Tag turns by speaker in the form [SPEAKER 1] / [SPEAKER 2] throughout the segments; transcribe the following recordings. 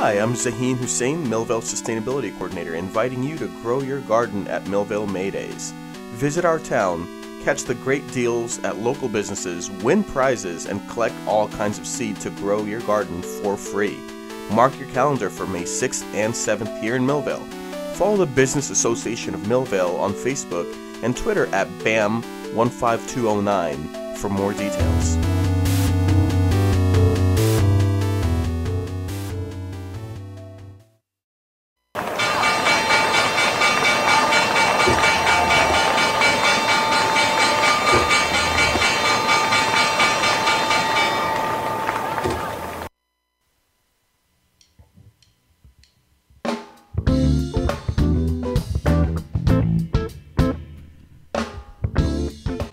[SPEAKER 1] Hi, I'm Zaheen Hussein, Millvale Sustainability Coordinator, inviting you to grow your garden at Millvale Maydays. Visit our town, catch the great deals at local businesses, win prizes, and collect all kinds of seed to grow your garden for free. Mark your calendar for May 6th and 7th here in Millvale. Follow the Business Association of Millvale on Facebook and Twitter at BAM15209 for more details.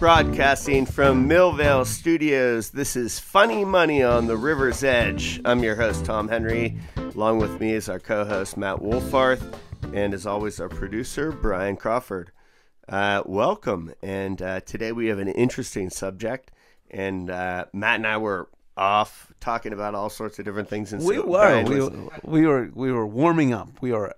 [SPEAKER 1] Broadcasting from Millvale Studios, this is Funny Money on the River's Edge. I'm your host, Tom Henry. Along with me is our co host, Matt Wohlfarth, and as always, our producer, Brian Crawford. Uh, welcome. And uh, today we have an interesting subject. And uh, Matt and I were off talking about all sorts of different things. And
[SPEAKER 2] We were. We,
[SPEAKER 1] was-
[SPEAKER 2] we were. We were warming up. We were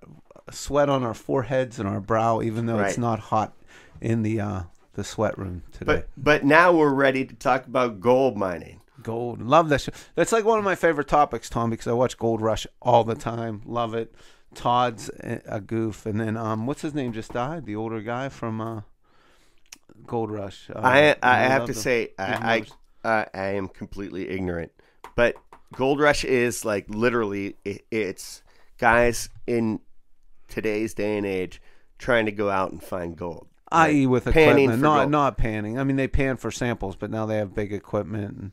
[SPEAKER 2] sweat on our foreheads and our brow, even though it's not hot in the uh, the sweat room today.
[SPEAKER 1] but, but now we're ready to talk about gold mining.
[SPEAKER 2] Gold. Love that show. That's like one of my favorite topics, Tom, because I watch Gold Rush all the time. Love it. Todd's a goof, and then um, what's his name just died? The older guy from uh, Gold Rush. Uh,
[SPEAKER 1] I I have to
[SPEAKER 2] the-
[SPEAKER 1] say I. I, uh, I am completely ignorant, but Gold Rush is like literally it, it's guys in today's day and age trying to go out and find gold.
[SPEAKER 2] i.e. with equipment, not
[SPEAKER 1] gold.
[SPEAKER 2] not panning. I mean, they pan for samples, but now they have big equipment and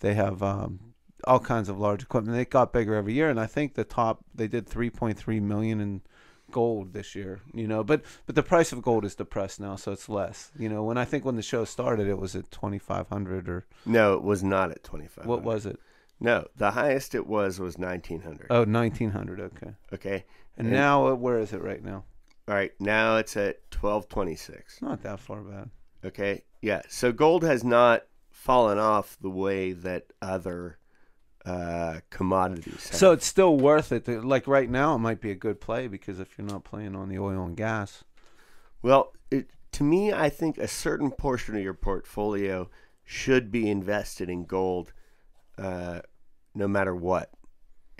[SPEAKER 2] they have um, all kinds of large equipment. They got bigger every year, and I think the top they did 3.3 million in gold this year. You know, but but the price of gold is depressed now, so it's less. You know, when I think when the show started, it was at 2,500 or
[SPEAKER 1] No, it was not at twenty five.
[SPEAKER 2] what was it?
[SPEAKER 1] No, the highest it was was nineteen hundred.
[SPEAKER 2] Oh, 1,900. Okay,
[SPEAKER 1] Okay,
[SPEAKER 2] and
[SPEAKER 1] And-
[SPEAKER 2] now uh, where is it right now?
[SPEAKER 1] All right. Now it's at twelve twenty six.
[SPEAKER 2] Not that far bad.
[SPEAKER 1] Okay, yeah. So gold has not fallen off the way that other uh, commodities. Have.
[SPEAKER 2] So it's still worth it. To, like right now, it might be a good play because if you're not playing on the oil and gas,
[SPEAKER 1] Well, it, to me, I think a certain portion of your portfolio should be invested in gold, uh, no matter what,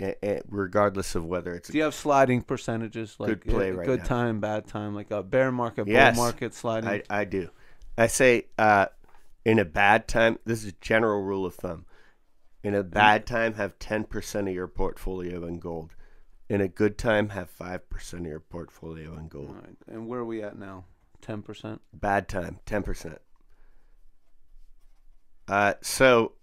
[SPEAKER 1] a- a- regardless of whether it's.
[SPEAKER 2] do you have sliding percentages like
[SPEAKER 1] Good play
[SPEAKER 2] uh,
[SPEAKER 1] right
[SPEAKER 2] good
[SPEAKER 1] now.
[SPEAKER 2] time, bad time, like a bear market,
[SPEAKER 1] Yes.
[SPEAKER 2] bull market sliding?
[SPEAKER 1] I, I do. I say uh, in a bad time, this is a general rule of thumb. In a bad time, have 10% of your portfolio in gold. In a good time, have 5% of your portfolio in gold.
[SPEAKER 2] right. And where are we at now? Ten percent.
[SPEAKER 1] Bad time, 10%. Uh, so,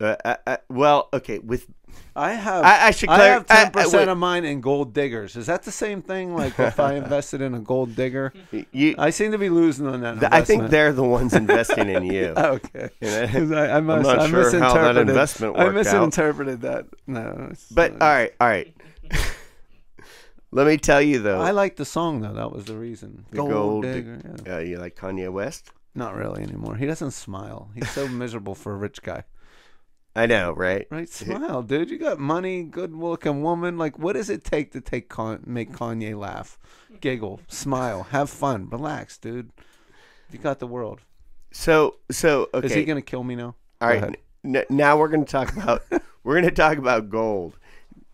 [SPEAKER 1] uh, uh, uh, well, okay, with
[SPEAKER 2] I have.
[SPEAKER 1] I- I should
[SPEAKER 2] I have
[SPEAKER 1] I- I-
[SPEAKER 2] ten percent of mine in gold diggers. Is that the same thing? Like if I invested in a gold digger,
[SPEAKER 1] you,
[SPEAKER 2] I seem to be losing on that.
[SPEAKER 1] th- I think they're the ones investing in you.
[SPEAKER 2] Okay.
[SPEAKER 1] You know?
[SPEAKER 2] I, I must,
[SPEAKER 1] not
[SPEAKER 2] I
[SPEAKER 1] sure how that
[SPEAKER 2] misinterpreted-
[SPEAKER 1] investment
[SPEAKER 2] I
[SPEAKER 1] worked out.
[SPEAKER 2] misinterpreted that. No.
[SPEAKER 1] But all right, all right. Let me tell you though.
[SPEAKER 2] I like the song though. That was the reason.
[SPEAKER 1] The gold dig-
[SPEAKER 2] digger. Yeah.
[SPEAKER 1] uh, you like Kanye West?
[SPEAKER 2] Not really anymore. He doesn't smile. He's so miserable for a rich guy.
[SPEAKER 1] I know, right?
[SPEAKER 2] Right? Smile, dude. You got money, good looking woman. Like, what does it take to take Con- make Kanye laugh, giggle, smile, have fun, relax, dude? You got the world.
[SPEAKER 1] So, so okay.
[SPEAKER 2] Is he gonna kill me now?
[SPEAKER 1] All
[SPEAKER 2] Go
[SPEAKER 1] right. N- now we're going to talk about we're going to talk about gold,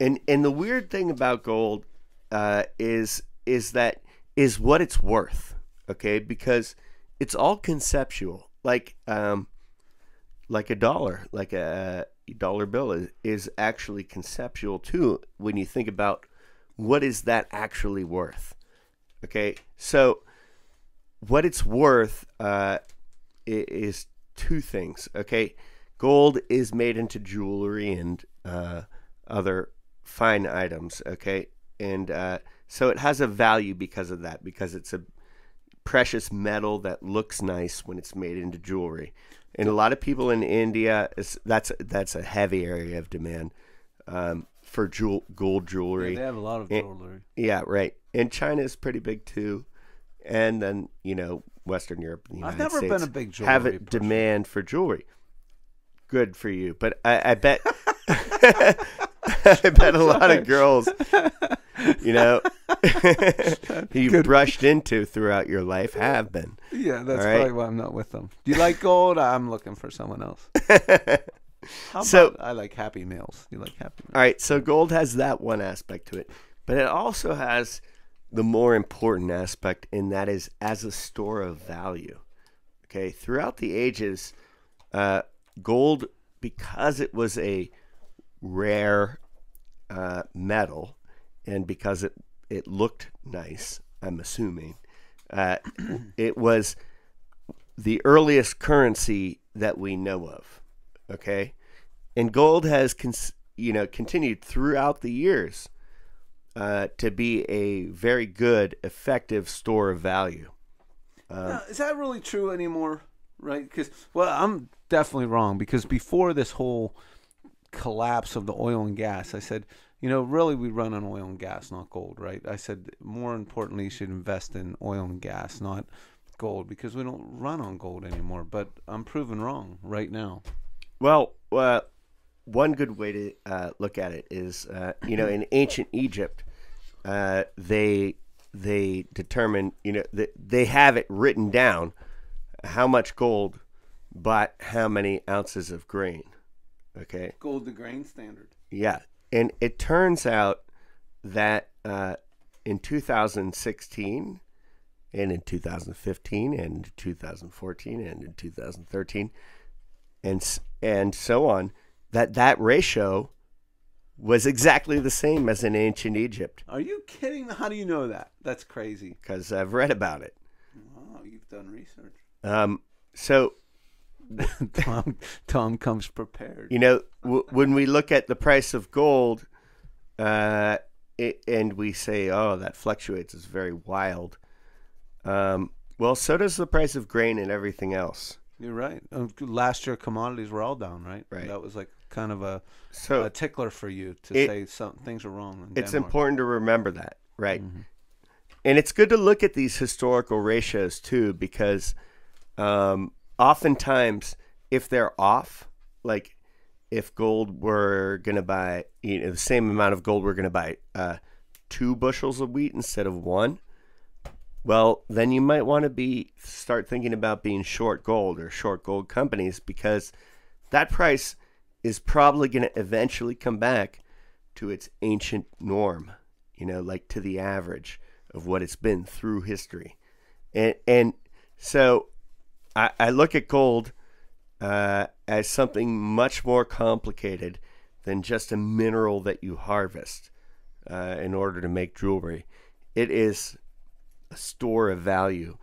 [SPEAKER 1] and and the weird thing about gold uh, is is that is what it's worth. Okay, because it's all conceptual. Like um, like a dollar, like a, dollar bill is is actually conceptual too. When you think about what is that actually worth. Okay, so what it's worth uh, is two things. Okay, gold is made into jewelry and uh, other fine items. Okay, and uh, so it has a value because of that, because it's a precious metal that looks nice when it's made into jewelry. And a lot of people in India, is, that's that's a heavy area of demand um, for jewel, gold jewelry.
[SPEAKER 2] Yeah, they have a lot of jewelry.
[SPEAKER 1] Yeah, right. And China is pretty big too. And then, you know, Western Europe and the
[SPEAKER 2] I've
[SPEAKER 1] United
[SPEAKER 2] never been a big
[SPEAKER 1] have
[SPEAKER 2] jewelry
[SPEAKER 1] a
[SPEAKER 2] person.
[SPEAKER 1] demand for jewelry. Good for you. But I, I bet I bet a lot of girls, you know, you brushed into throughout your life have been.
[SPEAKER 2] Yeah, that's
[SPEAKER 1] right.
[SPEAKER 2] probably why I'm not with them. Do you like gold? I'm looking for someone else. How
[SPEAKER 1] So-
[SPEAKER 2] I like happy meals. You like happy meals?
[SPEAKER 1] All right, so gold has that one aspect to it, but it also has the more important aspect, and that is as a store of value. Okay, throughout the ages, uh, gold, because it was a rare uh, metal, and because it it looked nice, I'm assuming, uh, it was the earliest currency that we know of. Okay, and gold has cons- you know continued throughout the years uh, to be a very good, effective store of value.
[SPEAKER 2] Now, is that really true anymore? Right? Because well, I'm definitely wrong. Because before this whole collapse of the oil and gas, I said, you know, really we run on oil and gas, not gold, right? I said more importantly, you should invest in oil and gas, not gold, because we don't run on gold anymore. But I'm proven wrong right now.
[SPEAKER 1] Well, uh, one good way to uh, look at it is, uh, you know, in ancient Egypt, uh, they they determine, you know, th- they have it written down how much gold, but how many ounces of grain. Okay.
[SPEAKER 2] Gold the grain standard.
[SPEAKER 1] Yeah, and it turns out that uh, in 2016, and in 2015, and 2014, and in 2013, and and so on, that that ratio was exactly the same as in ancient Egypt
[SPEAKER 2] Are you kidding? How do you know that? That's crazy.
[SPEAKER 1] because I've read about it.
[SPEAKER 2] Wow, you've done research.
[SPEAKER 1] Um, so
[SPEAKER 2] Tom, Tom comes prepared.
[SPEAKER 1] you know w- when we look at the price of gold uh, it, and we say oh that fluctuates It's very wild um, well so does the price of grain and everything else
[SPEAKER 2] You're right. Uh, Last year, commodities were all down, right?
[SPEAKER 1] Right.
[SPEAKER 2] That was like kind of a,
[SPEAKER 1] so
[SPEAKER 2] a tickler for you to
[SPEAKER 1] It-
[SPEAKER 2] say some things are wrong.
[SPEAKER 1] It's
[SPEAKER 2] Denmark.
[SPEAKER 1] important to remember that right
[SPEAKER 2] Mhm.
[SPEAKER 1] and it's good to look at these historical ratios too because um, oftentimes if they're off like if gold were going to buy you know the same amount of gold we're going to buy uh, two bushels of wheat instead of one well then you might want to be start thinking about being short gold or short gold companies because that price is probably going to eventually come back to its ancient norm you know like to the average of what it's been through history. And and so i, I look at gold uh, as something much more complicated than just a mineral that you harvest uh, in order to make jewelry. It is a store of value,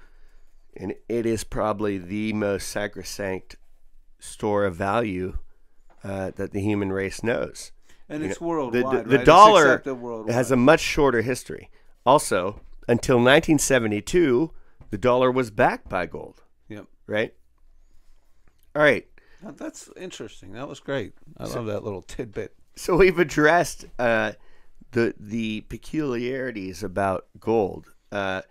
[SPEAKER 1] and it is probably the most sacrosanct store of value uh, that the human race knows.
[SPEAKER 2] and
[SPEAKER 1] you
[SPEAKER 2] it's
[SPEAKER 1] know,
[SPEAKER 2] worldwide.
[SPEAKER 1] the,
[SPEAKER 2] right?
[SPEAKER 1] the
[SPEAKER 2] It's
[SPEAKER 1] dollar
[SPEAKER 2] worldwide.
[SPEAKER 1] has a much shorter history. Also, until 1972, the dollar was backed by gold. Right? All right.
[SPEAKER 2] Now, that's interesting. That was great. I love that little tidbit.
[SPEAKER 1] So we've addressed uh, the the peculiarities about gold, uh,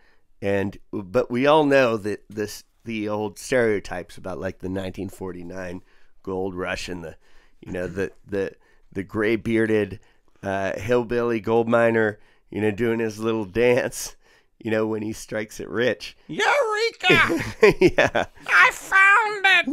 [SPEAKER 1] and but we all know that this the old stereotypes about like the 1949 gold rush and the you know the the the gray bearded uh, hillbilly gold miner, you know, doing his little dance, you know, when he strikes it rich.
[SPEAKER 3] Eureka!
[SPEAKER 1] yeah,
[SPEAKER 3] I found it! A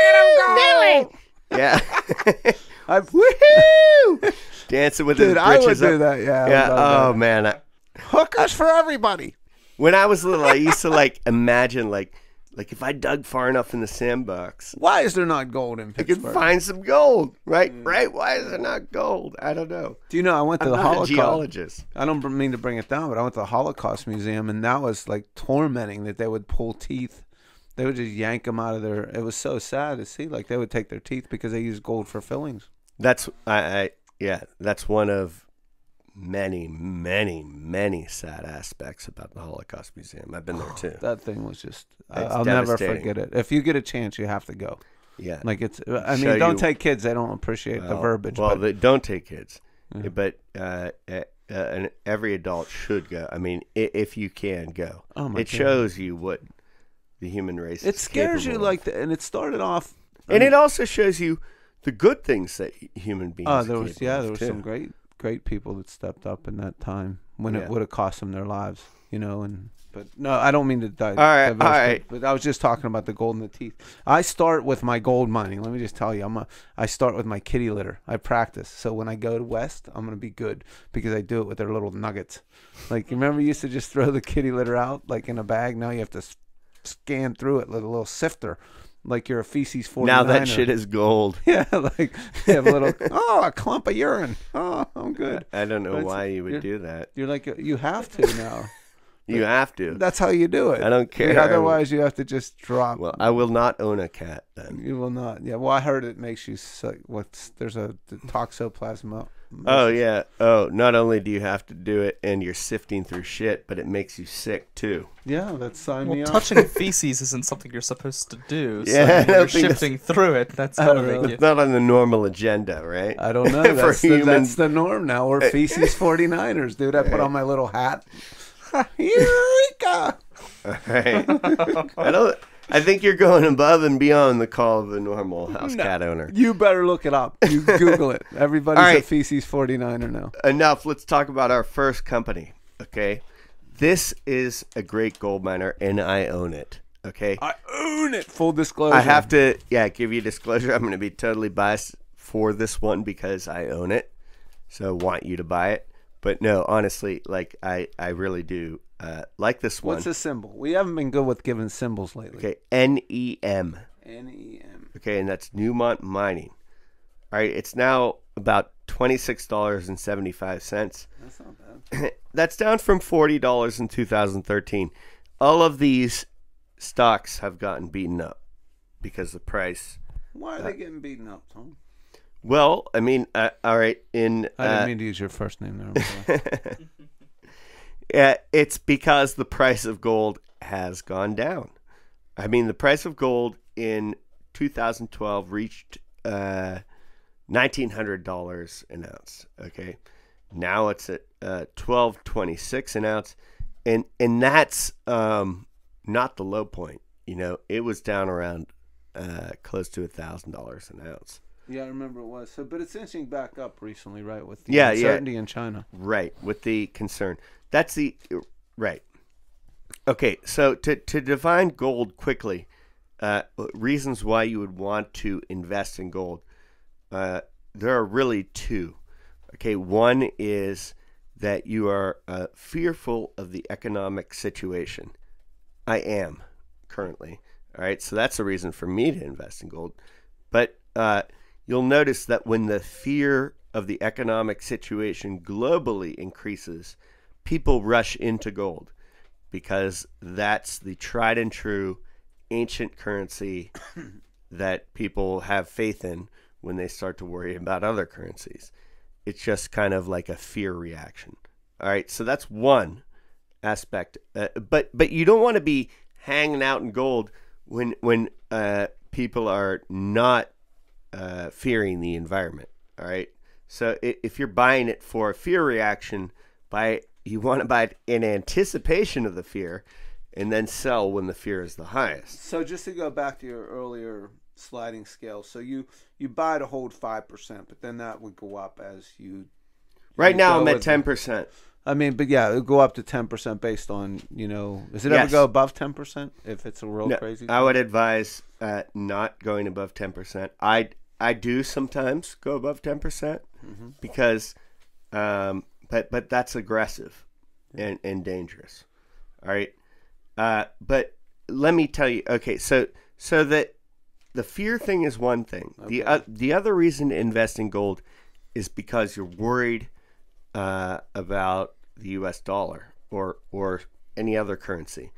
[SPEAKER 3] nugget of gold!
[SPEAKER 1] yeah.
[SPEAKER 2] I,
[SPEAKER 1] Woohoo! Dancing with his
[SPEAKER 2] dude, I would
[SPEAKER 1] britches
[SPEAKER 2] do that. Yeah.
[SPEAKER 1] Yeah. Oh
[SPEAKER 2] that.
[SPEAKER 1] man. I,
[SPEAKER 2] hookers for everybody.
[SPEAKER 1] when I was little, I used to like imagine like like if I dug far enough in the sandbox,
[SPEAKER 2] Why is there not gold in Pittsburgh?
[SPEAKER 1] I could find some gold. Right? Hmm. Right? Why is there not gold? I don't know.
[SPEAKER 2] Do you know I went to
[SPEAKER 1] I'm
[SPEAKER 2] the
[SPEAKER 1] not a
[SPEAKER 2] Holocaust?
[SPEAKER 1] geologist.
[SPEAKER 2] I don't mean to bring it down, but I went to the Holocaust Museum, and that was like tormenting that they would pull teeth. They would just yank them out of their. It was so sad to see. Like they would take their teeth because they used gold for fillings.
[SPEAKER 1] That's I, I yeah. That's one of many, many, many sad aspects about the Holocaust Museum. I've been there too.
[SPEAKER 2] That thing was just. I-
[SPEAKER 1] It's
[SPEAKER 2] I'll never
[SPEAKER 1] devastating.
[SPEAKER 2] forget it. If you get a chance, you have to go.
[SPEAKER 1] Yeah.
[SPEAKER 2] Like it's. I
[SPEAKER 1] Show
[SPEAKER 2] mean, don't
[SPEAKER 1] you-
[SPEAKER 2] take kids. They don't appreciate the
[SPEAKER 1] Well-
[SPEAKER 2] verbiage.
[SPEAKER 1] Well,
[SPEAKER 2] but
[SPEAKER 1] they don't take kids, but uh, uh, uh, and every adult should go. I mean, i- if you can go,
[SPEAKER 2] oh my
[SPEAKER 1] it
[SPEAKER 2] God.
[SPEAKER 1] shows you what the human race.
[SPEAKER 2] It
[SPEAKER 1] is
[SPEAKER 2] scares you
[SPEAKER 1] capable of.
[SPEAKER 2] like, the, and it started off.
[SPEAKER 1] and it also shows you the good things that human beings.
[SPEAKER 2] Oh,
[SPEAKER 1] are
[SPEAKER 2] there was
[SPEAKER 1] capable
[SPEAKER 2] yeah,
[SPEAKER 1] of,
[SPEAKER 2] there were
[SPEAKER 1] too.
[SPEAKER 2] some great great people that stepped up in that time when
[SPEAKER 1] Yeah.
[SPEAKER 2] it would have cost them their lives, you know. And but no, I don't mean to die.
[SPEAKER 1] All right, all right.
[SPEAKER 2] But, I was just talking about the gold in the teeth. I start with my gold mining. Let me just tell you, I'm a. I start with my kitty litter. I practice. So when I go to West, I'm gonna be good because I do it with their little nuggets. Like you remember, you used to just throw the kitty litter out like in a bag. Now you have to scan through it with a little sifter, like you're a feces 49
[SPEAKER 1] Now that shit is gold.
[SPEAKER 2] Yeah, like you have a little oh a clump of urine. Oh, I'm good.
[SPEAKER 1] I don't know
[SPEAKER 2] That's-
[SPEAKER 1] why you would do that.
[SPEAKER 2] You're like you have to now.
[SPEAKER 1] You have to.
[SPEAKER 2] That's how you do it.
[SPEAKER 1] I don't care.
[SPEAKER 2] Otherwise, you have to just drop.
[SPEAKER 1] Well, I will not own a cat then.
[SPEAKER 2] you will not. Yeah. Well, I heard it makes you sick. What's there's a the toxoplasma.
[SPEAKER 1] Oh yeah. Oh, not only do you have to do it, and you're sifting through shit, but it makes you sick too.
[SPEAKER 2] Yeah, that's sign me
[SPEAKER 4] Well,
[SPEAKER 2] up.
[SPEAKER 4] touching feces isn't something you're supposed to do. So
[SPEAKER 1] Yeah, I
[SPEAKER 4] when
[SPEAKER 1] don't
[SPEAKER 4] you're
[SPEAKER 1] think that's-
[SPEAKER 4] shifting through it. That's
[SPEAKER 2] I
[SPEAKER 4] gotta
[SPEAKER 2] don't
[SPEAKER 4] make you.
[SPEAKER 1] It's not on the normal agenda, right?
[SPEAKER 2] I don't know.
[SPEAKER 1] For
[SPEAKER 2] That's, the,
[SPEAKER 1] human-
[SPEAKER 2] that's the norm now. We're eh. feces 49ers, dude. I put on my little hat. Eureka!
[SPEAKER 1] Right. I don't. I think you're going above and beyond the call of a normal house
[SPEAKER 2] No.
[SPEAKER 1] cat owner.
[SPEAKER 2] You better look it up. You Google it. Everybody's
[SPEAKER 1] All
[SPEAKER 2] a feces 49er now.
[SPEAKER 1] Enough. Let's talk about our first company. Okay, this is a great gold miner, and I own it. Okay,
[SPEAKER 2] I own it. Full disclosure.
[SPEAKER 1] I have to, yeah, give you disclosure. I'm going to be totally biased for this one because I own it, so I want you to buy it. But no, honestly, like I, I really do uh, like this one.
[SPEAKER 2] What's the symbol? We haven't been good with giving symbols lately.
[SPEAKER 1] Okay, N E M.
[SPEAKER 2] N E M.
[SPEAKER 1] Okay, and that's Newmont Mining. All right, it's now about twenty six dollars and seventy five cents.
[SPEAKER 2] That's not bad.
[SPEAKER 1] That's down from forty dollars in two thousand thirteen. All of these stocks have gotten beaten up because the price.
[SPEAKER 2] Why are they getting beaten up, Tom?
[SPEAKER 1] Well, I mean, uh, all right, in
[SPEAKER 2] I didn't
[SPEAKER 1] uh,
[SPEAKER 2] mean to use your first name there.
[SPEAKER 1] Yeah, it's because the price of gold has gone down. I mean, the price of gold in 2012 reached uh, $1,900 an ounce. Okay, now it's at uh, 12.26 an ounce, and and that's um, not the low point. You know, it was down around uh, close to a thousand dollars an ounce.
[SPEAKER 2] Yeah, I remember it was. So, but it's inching back up recently, right? With the
[SPEAKER 1] Yeah, yeah.
[SPEAKER 2] uncertainty in China.
[SPEAKER 1] Right, with the concern. That's the right. Okay, so to to define gold quickly, uh, reasons why you would want to invest in gold. Uh, there are really two. Okay, one is that you are uh, fearful of the economic situation. I am currently. All right, so that's a reason for me to invest in gold. But uh, you'll notice that when the fear of the economic situation globally increases, people rush into gold because that's the tried and true ancient currency that people have faith in when they start to worry about other currencies. It's just kind of like a fear reaction. All right, so that's one aspect. Uh, but but you don't want to be hanging out in gold when when uh, people are not uh, fearing the environment. All right. So if you're buying it for a fear reaction, buy you want to buy it in anticipation of the fear, and then sell when the fear is the highest.
[SPEAKER 2] So just to go back to your earlier sliding scale, so you you buy to hold five percent, but then that would go up as you.
[SPEAKER 1] Right
[SPEAKER 2] you
[SPEAKER 1] now, I'm at ten percent.
[SPEAKER 2] I mean, but yeah, it would go up to ten percent based on you know. Does it
[SPEAKER 1] Yes.
[SPEAKER 2] ever go above ten percent if it's a real
[SPEAKER 1] No,
[SPEAKER 2] crazy?
[SPEAKER 1] I would advise uh, not going above ten percent. I I do sometimes go above ten percent
[SPEAKER 2] Mm-hmm.
[SPEAKER 1] because, um, but but that's aggressive and and dangerous. All right, uh, but let me tell you. Okay, so so that the fear thing is one thing. The uh, the other reason to invest in gold is because you're worried uh, about the U.S. dollar or or any other currency.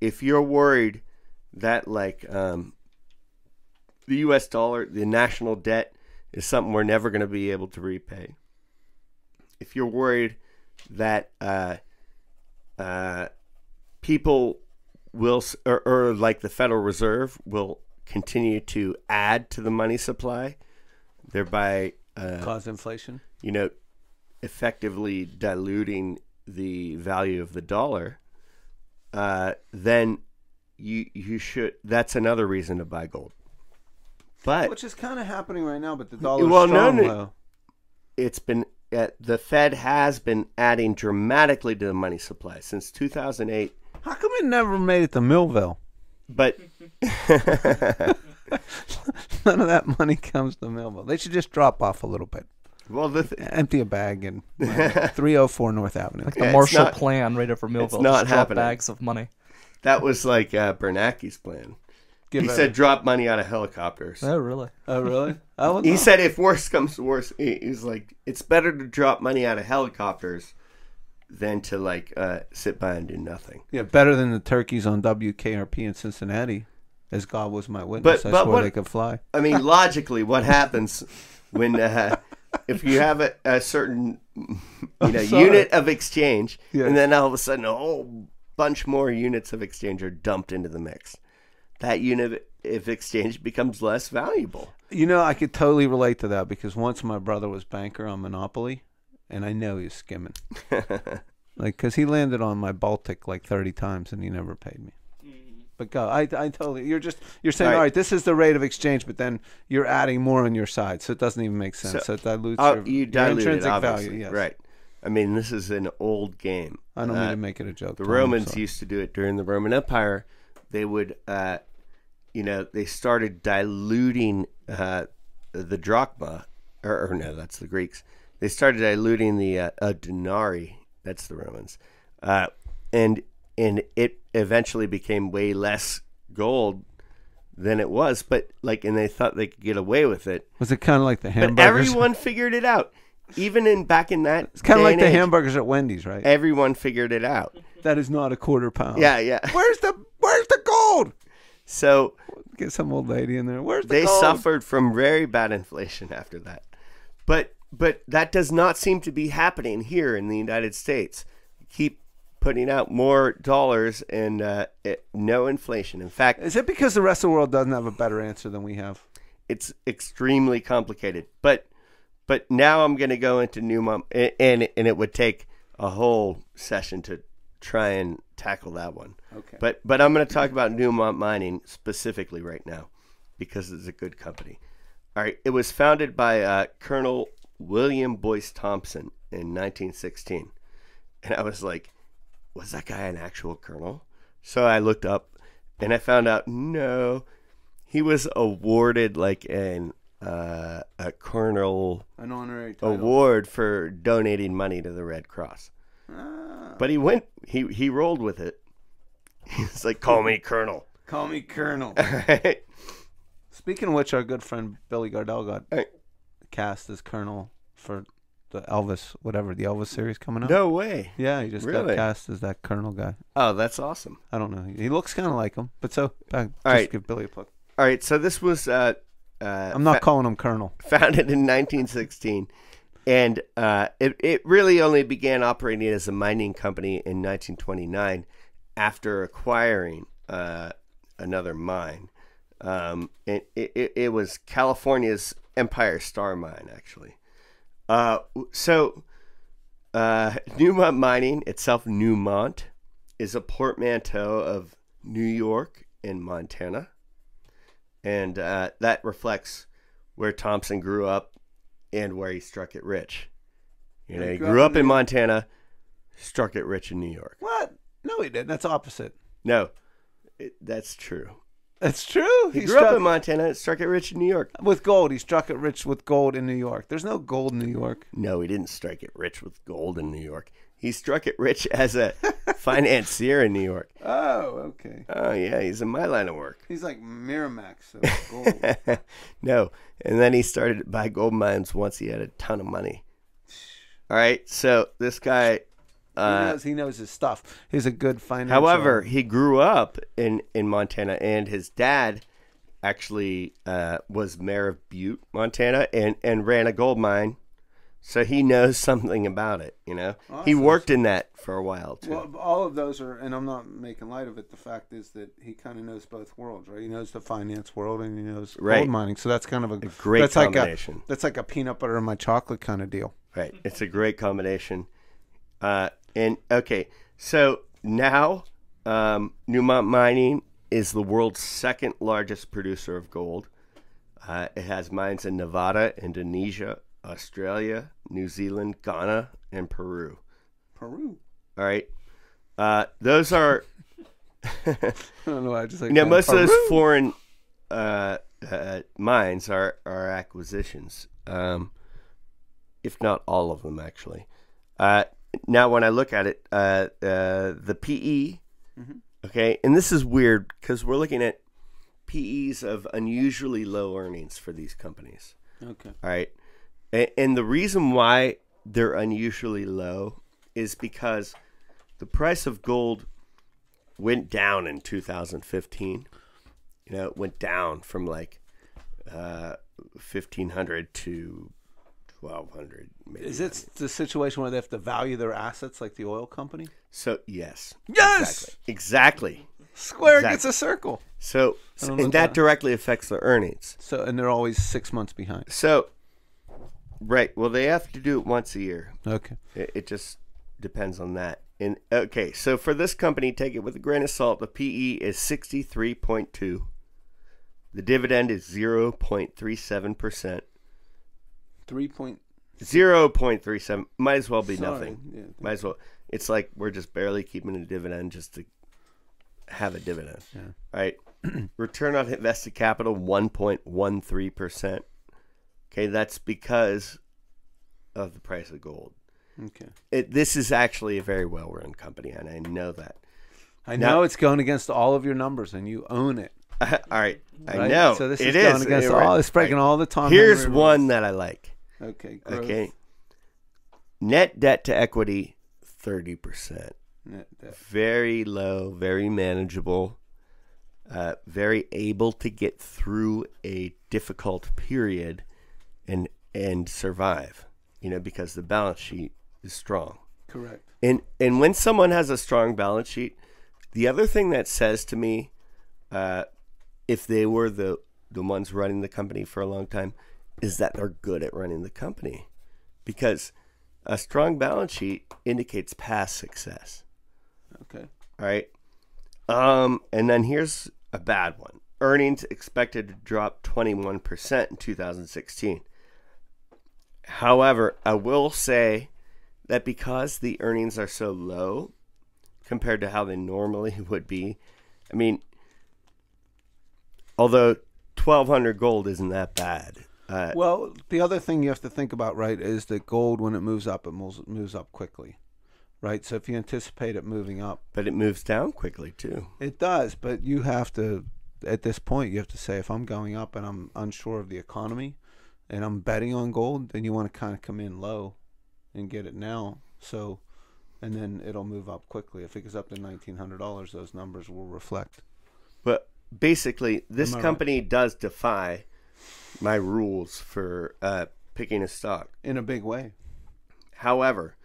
[SPEAKER 1] If you're worried that like um, the U.S. dollar, the national debt, is something we're never going to be able to repay. If you're worried that uh, uh, people will, or, or like the Federal Reserve will continue to add to the money supply, thereby, uh,
[SPEAKER 2] cause inflation.
[SPEAKER 1] you know, effectively diluting the value of the dollar, uh, then you you should. That's another reason to buy gold. But
[SPEAKER 2] Which is kind of happening right now, but the dollar
[SPEAKER 1] Well, no,
[SPEAKER 2] strong
[SPEAKER 1] no.
[SPEAKER 2] though.
[SPEAKER 1] it's been uh, the Fed has been adding dramatically to the money supply since 2008.
[SPEAKER 2] How come it never made it to Millvale?
[SPEAKER 1] But
[SPEAKER 2] None of that money comes to Millvale. They should just drop off a little bit.
[SPEAKER 1] Well, the th-
[SPEAKER 2] Empty a bag in uh, 304 North Avenue.
[SPEAKER 4] Like the
[SPEAKER 1] it's
[SPEAKER 4] Marshall
[SPEAKER 1] not-
[SPEAKER 4] Plan right over Millvale.
[SPEAKER 1] not
[SPEAKER 4] just drop
[SPEAKER 1] happening.
[SPEAKER 4] bags of money.
[SPEAKER 1] that was like uh, Bernanke's plan.
[SPEAKER 2] Give
[SPEAKER 1] he
[SPEAKER 2] it-
[SPEAKER 1] said drop money out of helicopters.
[SPEAKER 4] Oh, really?
[SPEAKER 2] Oh, really? Oh,
[SPEAKER 1] He
[SPEAKER 2] no.
[SPEAKER 1] said if worse comes to worse, he- he's like it's better to drop money out of helicopters than to like uh, sit by and do nothing.
[SPEAKER 2] Yeah, better than the turkeys on WKRP in Cincinnati. As God was my witness,
[SPEAKER 1] But-
[SPEAKER 2] I
[SPEAKER 1] but
[SPEAKER 2] swore
[SPEAKER 1] what-
[SPEAKER 2] they could fly.
[SPEAKER 1] I mean, logically, what happens when uh, if you have a, a certain you know unit of exchange,
[SPEAKER 2] Yes.
[SPEAKER 1] and then all of a sudden a whole bunch more units of exchange are dumped into the mix, that unit of exchange becomes less valuable.
[SPEAKER 2] You know, I could totally relate to that because once my brother was banker on Monopoly, and I know he's skimming. like, because he landed on my Baltic like 30 times and he never paid me. But go, I, I totally, you're just, you're saying,
[SPEAKER 1] All right.
[SPEAKER 2] all right, this is the rate of exchange, but then you're adding more on your side. So it doesn't even make sense. So,
[SPEAKER 1] So-
[SPEAKER 2] it dilutes
[SPEAKER 1] Oh,
[SPEAKER 2] your,
[SPEAKER 1] you dilute it,
[SPEAKER 2] intrinsic
[SPEAKER 1] obviously.
[SPEAKER 2] value. Yes.
[SPEAKER 1] right? I mean, this is an old game.
[SPEAKER 2] I don't
[SPEAKER 1] Uh,
[SPEAKER 2] mean to make it a joke.
[SPEAKER 1] The
[SPEAKER 2] Tom,
[SPEAKER 1] Romans used to do it during the Roman Empire. They would, uh, you know, they started diluting uh, the drachma, or, or no, that's the Greeks. They started diluting the uh, uh, denarii. That's the Romans, uh, and and it eventually became way less gold than it was. But like, and they thought they could get away with it.
[SPEAKER 2] Was it kind of like the
[SPEAKER 1] But
[SPEAKER 2] hamburgers?
[SPEAKER 1] everyone figured it out. Even in back in that,
[SPEAKER 2] it's kind of like the
[SPEAKER 1] age,
[SPEAKER 2] hamburgers at Wendy's, right?
[SPEAKER 1] Everyone figured it out.
[SPEAKER 2] that is not a quarter pound.
[SPEAKER 1] Yeah, yeah.
[SPEAKER 2] Where's the Where's the gold?
[SPEAKER 1] So
[SPEAKER 2] Get some old lady in there. Where's the
[SPEAKER 1] they
[SPEAKER 2] gold?
[SPEAKER 1] suffered from very bad inflation after that. But but that does not seem to be happening here in the United States. Keep putting out more dollars and uh, it, no inflation. In fact,
[SPEAKER 2] Is it because the rest of the world doesn't have a better answer than we have?
[SPEAKER 1] it's extremely complicated. But but now I'm going to go into Newmont, and, and and it would take a whole session to try and tackle that one.
[SPEAKER 2] Okay.
[SPEAKER 1] But but I'm going to talk about Newmont Mining specifically right now because it's a good company. All right, it was founded by uh, Colonel William Boyce Thompson in 1916, and I was like, was that guy an actual colonel? So I looked up, and I found out no, he was awarded like an uh, a colonel
[SPEAKER 2] An honorary title.
[SPEAKER 1] award for donating money to the Red Cross.
[SPEAKER 2] Ah.
[SPEAKER 1] But he went, he he rolled with it. He's like, call me Colonel.
[SPEAKER 2] Call me Colonel.
[SPEAKER 1] Right?
[SPEAKER 2] Speaking of which, our good friend Billy Gardell got cast as Colonel for the Elvis, whatever the Elvis series coming up.
[SPEAKER 1] no way.
[SPEAKER 2] Yeah, he just got cast as that Colonel guy.
[SPEAKER 1] Oh, that's awesome.
[SPEAKER 2] I don't know. He looks kind of like him, but so back, just
[SPEAKER 1] right.
[SPEAKER 2] give Billy a plug.
[SPEAKER 1] All right, so this was uh, uh,
[SPEAKER 2] I'm not
[SPEAKER 1] fa-
[SPEAKER 2] calling him Colonel.
[SPEAKER 1] founded in 1916, and uh, it it really only began operating as a mining company in 1929 after acquiring uh, another mine. Um, and it, it, it was California's Empire Star Mine, actually. Uh, so, uh, Newmont Mining itself, Newmont, is a portmanteau of New York and Montana. And uh, that reflects where Thompson grew up and where he struck it rich. You know,
[SPEAKER 2] He grew
[SPEAKER 1] grew
[SPEAKER 2] up
[SPEAKER 1] up in Montana, struck it rich in New York.
[SPEAKER 2] What? No, he didn't. That's opposite.
[SPEAKER 1] No, it, that's true.
[SPEAKER 2] That's true.
[SPEAKER 1] He,
[SPEAKER 2] He
[SPEAKER 1] grew
[SPEAKER 2] struck
[SPEAKER 1] up in Montana, struck it rich in New York.
[SPEAKER 2] with gold. He struck it rich with gold in New York. There's no gold in New York.
[SPEAKER 1] No, he didn't strike it rich with gold in New York. He struck it rich as a financier in New York.
[SPEAKER 2] Oh, okay.
[SPEAKER 1] Oh yeah, he's in my line of work.
[SPEAKER 2] He's like Miramax of gold.
[SPEAKER 1] no, and then he started to buy gold mines once he had a ton of money. All right, so this guy,
[SPEAKER 2] he
[SPEAKER 1] uh,
[SPEAKER 2] knows he knows his stuff. He's a good financial.
[SPEAKER 1] however, he grew up in in Montana, and his dad actually uh, was mayor of Butte, Montana, and and ran a gold mine, so he knows something about it. You know, he worked in that for a while too.
[SPEAKER 2] Well, all of those are, and I'm not making light of it. The fact is that he kind of knows both worlds, right? He knows the finance world and he knows
[SPEAKER 1] Right.
[SPEAKER 2] gold mining. So that's kind of a,
[SPEAKER 1] great
[SPEAKER 2] that's like
[SPEAKER 1] combination.
[SPEAKER 2] a that's like a peanut butter and my chocolate kind of deal.
[SPEAKER 1] Right. It's a great combination. Uh, and okay, so now um, Newmont Mining is the world's second largest producer of gold. Uh, it has mines in Nevada, Indonesia, Australia, New Zealand, Ghana, and Peru.
[SPEAKER 2] Peru.
[SPEAKER 1] All right. Uh, those are
[SPEAKER 2] I don't know. I just like
[SPEAKER 1] now most of those foreign uh, uh, mines are are acquisitions, um, if not all of them actually. Now, when I look at it, uh, uh, the PE, okay, and this is weird because we're looking at PEs of unusually low earnings for these companies.
[SPEAKER 2] Okay.
[SPEAKER 1] All right. And, and the reason why they're unusually low is because the price of gold went down in 2015. You know, it went down from like uh, 1500 to 1200.
[SPEAKER 2] Is it the situation where they have to value their assets like the oil company?
[SPEAKER 1] So, yes.
[SPEAKER 2] Yes.
[SPEAKER 1] Exactly. Exactly.
[SPEAKER 2] Square
[SPEAKER 1] Exactly.
[SPEAKER 2] gets a circle.
[SPEAKER 1] So, and that
[SPEAKER 2] that-
[SPEAKER 1] directly affects their earnings.
[SPEAKER 2] So and they're always six months behind.
[SPEAKER 1] So, right. Well, they have to do it once a year.
[SPEAKER 2] Okay.
[SPEAKER 1] It, it just depends on that. And okay, so for this company, take it with a grain of salt. The PE is sixty three point two. The dividend is zero point three seven percent.
[SPEAKER 2] Three point.
[SPEAKER 1] Zero point three seven. Might as well be
[SPEAKER 2] Sorry.
[SPEAKER 1] nothing.
[SPEAKER 2] Yeah.
[SPEAKER 1] Might as well. It's like we're just barely keeping a dividend just to have a dividend.
[SPEAKER 2] Yeah.
[SPEAKER 1] Right. Return on invested capital one point one three percent. Okay, that's because of the price of gold.
[SPEAKER 2] Okay.
[SPEAKER 1] It, this is actually a very well run company, and I know that.
[SPEAKER 2] I
[SPEAKER 1] Now-
[SPEAKER 2] know it's going against all of your numbers, and you own it.
[SPEAKER 1] all right, I know.
[SPEAKER 2] So this
[SPEAKER 1] it
[SPEAKER 2] is going against all.
[SPEAKER 1] right.
[SPEAKER 2] It's breaking
[SPEAKER 1] Right.
[SPEAKER 2] all the time.
[SPEAKER 1] Here's one that I like.
[SPEAKER 2] Okay. Growth.
[SPEAKER 1] Okay, net debt to equity, thirty percent.
[SPEAKER 2] Net debt.
[SPEAKER 1] Very low, very manageable. Uh, very able to get through a difficult period, and and survive. You know, because the balance sheet is strong.
[SPEAKER 2] Correct.
[SPEAKER 1] And and when someone has a strong balance sheet, the other thing that says to me, uh, if they were the the ones running the company for a long time, is that they're good at running the company, because a strong balance sheet indicates past success.
[SPEAKER 2] Okay.
[SPEAKER 1] All right. Um, and then here's a bad one. Earnings expected to drop 21% in 2016. However, I will say that because the earnings are so low compared to how they normally would be, I mean, although 1200 gold isn't that bad. Uh,
[SPEAKER 2] Well, the other thing you have to think about, right, is that gold, when it moves up, it moves, moves up quickly, right? So if you anticipate it moving up,
[SPEAKER 1] but it moves down quickly too.
[SPEAKER 2] it does. But you have to, at this point, you have to say, if I'm going up and I'm unsure of the economy, and I'm betting on gold, then you want to kind of come in low, and get it now. So, and then it'll move up quickly. If it goes up to nineteen hundred dollars, those numbers will reflect.
[SPEAKER 1] But basically, this
[SPEAKER 2] I right?
[SPEAKER 1] company does defy my rules for uh, picking a stock.
[SPEAKER 2] in a big way.
[SPEAKER 1] However,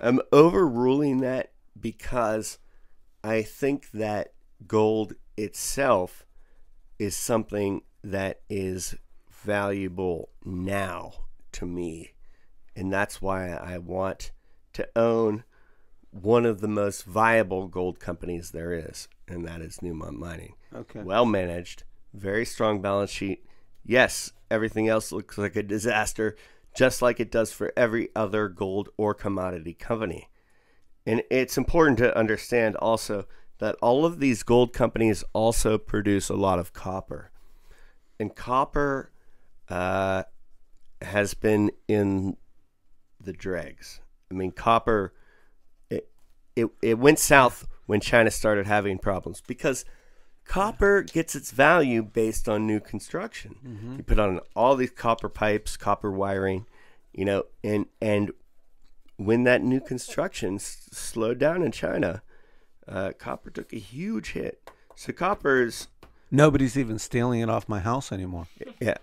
[SPEAKER 1] I'm overruling that because I think that gold itself is something that is valuable now to me. And that's why I want to own one of the most viable gold companies there is, and that is Newmont Mining.
[SPEAKER 2] Okay.
[SPEAKER 1] Well managed, very strong balance sheet. Yes, everything else looks like a disaster, just like it does for every other gold or commodity company. And it's important to understand also that all of these gold companies also produce a lot of copper. And copper uh, has been in the dregs. I mean, copper, it, it, it went south when China started having problems because copper gets its value based on new construction. You put on all these copper pipes, copper wiring, you know, and and when that new construction s- slowed down in China, uh, copper took a huge hit. So copper is
[SPEAKER 2] Nobody's even stealing it off my house anymore.
[SPEAKER 1] yeah,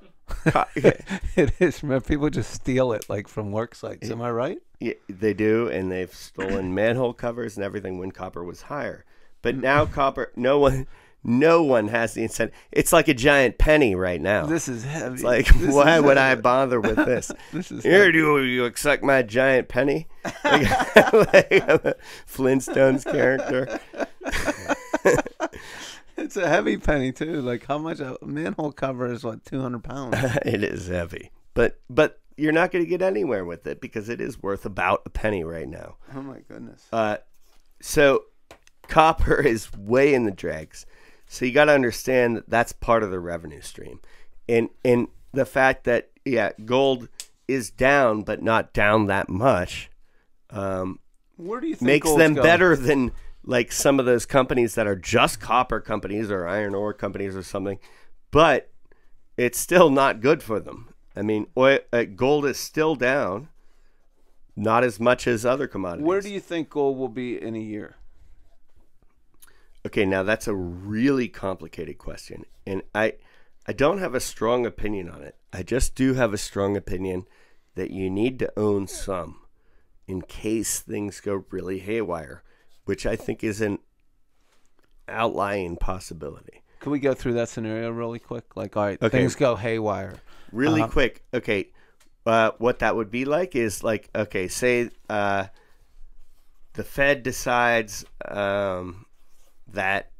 [SPEAKER 1] yeah,
[SPEAKER 2] it is. Man, people just steal it like from work sites. Am I right?
[SPEAKER 1] yeah, they do, and they've stolen manhole covers and everything when copper was higher. But now copper, no one, no one has the incentive. It's like a giant penny right now.
[SPEAKER 2] This is heavy.
[SPEAKER 1] It's like,
[SPEAKER 2] This
[SPEAKER 1] why would I bother with this?
[SPEAKER 2] This is
[SPEAKER 1] Here,
[SPEAKER 2] heavy.
[SPEAKER 1] do you, you accept my giant penny? Like, like Flintstones character.
[SPEAKER 2] It's a heavy penny too. Like how much a manhole cover is? What two hundred pounds?
[SPEAKER 1] it is heavy, but but you're not going to get anywhere with it because it is worth about a penny right now.
[SPEAKER 2] oh my goodness.
[SPEAKER 1] Uh, so copper is way in the dregs. So you got to understand that that's part of the revenue stream, and and the fact that yeah, gold is down, but not down that much, um,
[SPEAKER 2] Where do you think
[SPEAKER 1] makes them
[SPEAKER 2] going?
[SPEAKER 1] better than like some of those companies that are just copper companies or iron ore companies or something, but it's still not good for them. I mean, oil, uh, gold is still down, not as much as other commodities.
[SPEAKER 2] Where do you think gold will be in a year?
[SPEAKER 1] Okay, now that's a really complicated question, and I, I don't have a strong opinion on it. I just do have a strong opinion that you need to own some, in case things go really haywire, which I think is an outlying possibility.
[SPEAKER 2] Can we go through that scenario really quick? Like, all right,
[SPEAKER 1] Okay.
[SPEAKER 2] things go haywire.
[SPEAKER 1] Really
[SPEAKER 2] Uh-huh.
[SPEAKER 1] quick, okay. Uh, what that would be like is like okay, say uh, the Fed decides um, that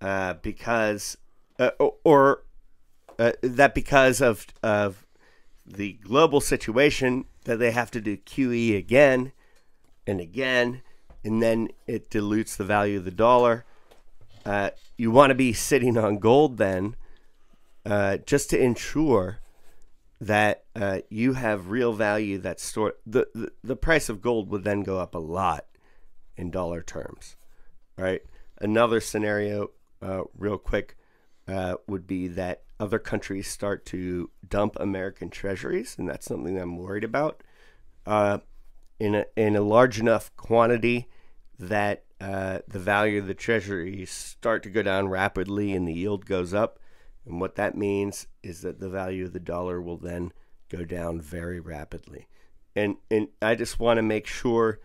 [SPEAKER 1] uh, because uh, or uh, that because of of the global situation that they have to do QE again and again, and then it dilutes the value of the dollar. Uh, you want to be sitting on gold then, uh, just to ensure that uh, you have real value that's stored. The, the the price of gold would then go up a lot in dollar terms, right? Another scenario, uh, real quick, uh, would be that other countries start to dump American treasuries, and that's something that I'm worried about. Uh, in a in a large enough quantity that uh, the value of the treasuries start to go down rapidly and the yield goes up. And what that means is that the value of the dollar will then go down very rapidly. And and I just want to make sure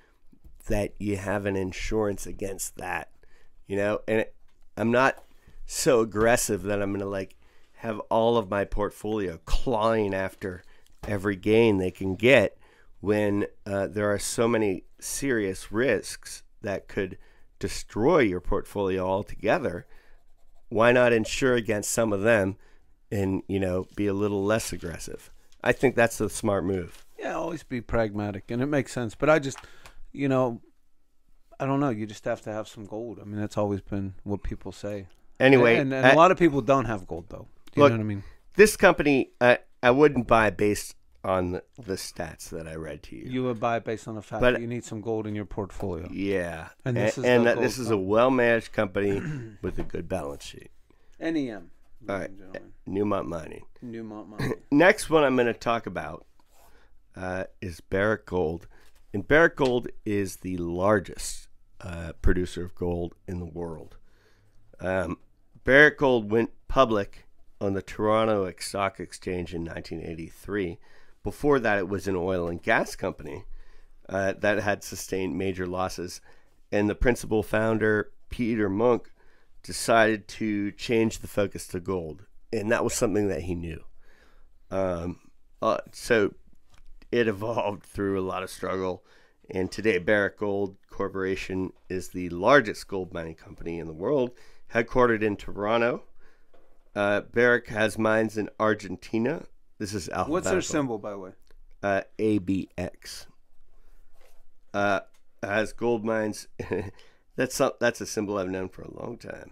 [SPEAKER 1] that you have an insurance against that. You know, and I'm not so aggressive that I'm going to like have all of my portfolio clawing after every gain they can get when uh, there are so many serious risks that could destroy your portfolio altogether why not insure against some of them and you know be a little less aggressive i think that's the smart move
[SPEAKER 2] Yeah, always be pragmatic, and it makes sense. But I just, you know, I don't know. You just have to have some gold. I mean, that's always been what people say.
[SPEAKER 1] anyway
[SPEAKER 2] and, and
[SPEAKER 1] I-
[SPEAKER 2] a lot of people don't have gold though. Do you
[SPEAKER 1] Look,
[SPEAKER 2] know what I mean?
[SPEAKER 1] this company I, I wouldn't buy based on the, the stats that i read to you,
[SPEAKER 2] You would buy based on the fact
[SPEAKER 1] But-
[SPEAKER 2] that you need some gold in your portfolio.
[SPEAKER 1] yeah
[SPEAKER 2] And
[SPEAKER 1] and,
[SPEAKER 2] this is
[SPEAKER 1] and
[SPEAKER 2] the
[SPEAKER 1] that this
[SPEAKER 2] gold
[SPEAKER 1] is a well-managed company with a good balance sheet
[SPEAKER 2] NEM.
[SPEAKER 1] all right newmont mining
[SPEAKER 2] Newmont Mining.
[SPEAKER 1] next one I'm going to talk about uh, is Barrick Gold, and Barrick Gold is the largest uh, producer of gold in the world. Um, Barrick Gold went public on the Toronto Stock Exchange in 1983. Before that, it was an oil and gas company uh, that had sustained major losses, and the principal founder Peter Munk decided to change the focus to gold, and that was something that he knew. Um, uh, so it evolved through a lot of struggle. And today, Barrick Gold Corporation is the largest gold mining company in the world, headquartered in Toronto. Uh, Barrick has mines in Argentina. This is alphabetical.
[SPEAKER 2] What's their symbol, by the way?
[SPEAKER 1] Uh, ABX. Uh, has gold mines. that's some, that's a symbol I've known for a long time.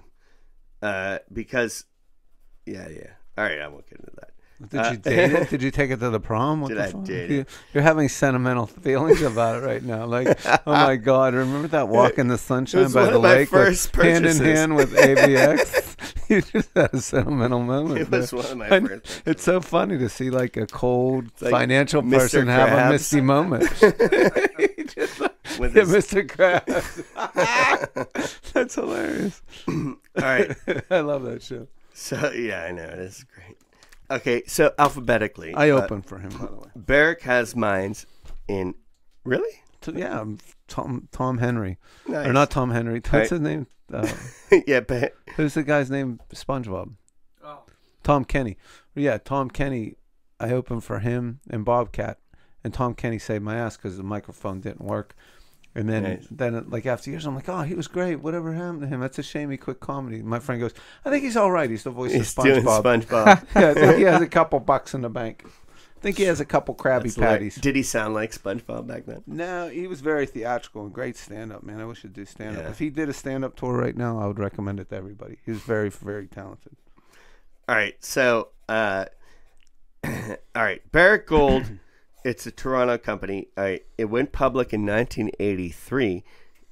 [SPEAKER 1] Uh, because, yeah, yeah. All right, I won't get into that.
[SPEAKER 2] Did
[SPEAKER 1] Uh,
[SPEAKER 2] you date it? Did you take it to the prom? What
[SPEAKER 1] Did I date
[SPEAKER 2] You-
[SPEAKER 1] it?
[SPEAKER 2] You're having sentimental feelings about it right now. Like, oh my god! Remember that walk in the sunshine by the lake,
[SPEAKER 1] first
[SPEAKER 2] with, hand in hand with ABX? you just had a sentimental moment.
[SPEAKER 1] It was
[SPEAKER 2] there.
[SPEAKER 1] one of my
[SPEAKER 2] And
[SPEAKER 1] first
[SPEAKER 2] It's so funny to see like a cold
[SPEAKER 1] like
[SPEAKER 2] financial
[SPEAKER 1] Mr.
[SPEAKER 2] person have a misty moment.
[SPEAKER 1] With
[SPEAKER 2] yeah,
[SPEAKER 1] his-
[SPEAKER 2] Mr. Krabs. That's hilarious.
[SPEAKER 1] All right.
[SPEAKER 2] I love that show.
[SPEAKER 1] So yeah, I know it is great. Okay, so alphabetically,
[SPEAKER 2] I
[SPEAKER 1] uh,
[SPEAKER 2] opened for him, by the way.
[SPEAKER 1] Barrick has mines in really
[SPEAKER 2] yeah, Tom Tom Henry,
[SPEAKER 1] nice.
[SPEAKER 2] or not Tom Henry. What's
[SPEAKER 1] Right.
[SPEAKER 2] his name? Uh,
[SPEAKER 1] yeah, but
[SPEAKER 2] who's the guy's name? SpongeBob.
[SPEAKER 4] Oh.
[SPEAKER 2] Tom Kenny. Yeah, Tom Kenny. I opened for him and Bobcat, and Tom Kenny saved my ass because the microphone didn't work. And then,
[SPEAKER 1] Nice.
[SPEAKER 2] then like after years, I'm like, oh, he was great. Whatever happened to him? That's a shame he quit comedy. My friend goes, I think he's all right. He's the voice
[SPEAKER 1] He's
[SPEAKER 2] of SpongeBob.
[SPEAKER 1] SpongeBob.
[SPEAKER 2] yeah, I think he has a couple bucks in the bank. I think he has a couple Krabby
[SPEAKER 1] That's.
[SPEAKER 2] Patties.
[SPEAKER 1] Did he sound like SpongeBob back then?
[SPEAKER 2] No, he was very theatrical and great stand up, man. I wish he'd do stand up.
[SPEAKER 1] Yeah.
[SPEAKER 2] If he did a stand up tour right now, I would recommend it to everybody. He was very, very talented.
[SPEAKER 1] All right, so uh, all right, Barrick Gold. it's a Toronto company. Right, it went public in 1983,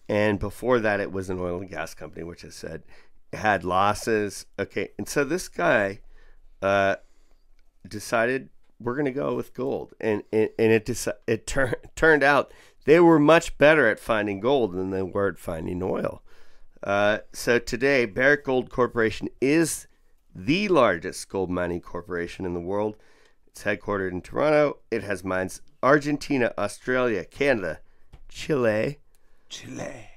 [SPEAKER 1] and before that, it was an oil and gas company, which I said had losses. Okay, and so this guy uh, decided we're going to go with gold, and and, and it deci- it tur- turned out they were much better at finding gold than they were at finding oil. Uh, so today, Barrick Gold Corporation is the largest gold mining corporation in the world. It's headquartered in Toronto. It has mines Argentina, Australia, Canada, Chile.
[SPEAKER 2] Chile.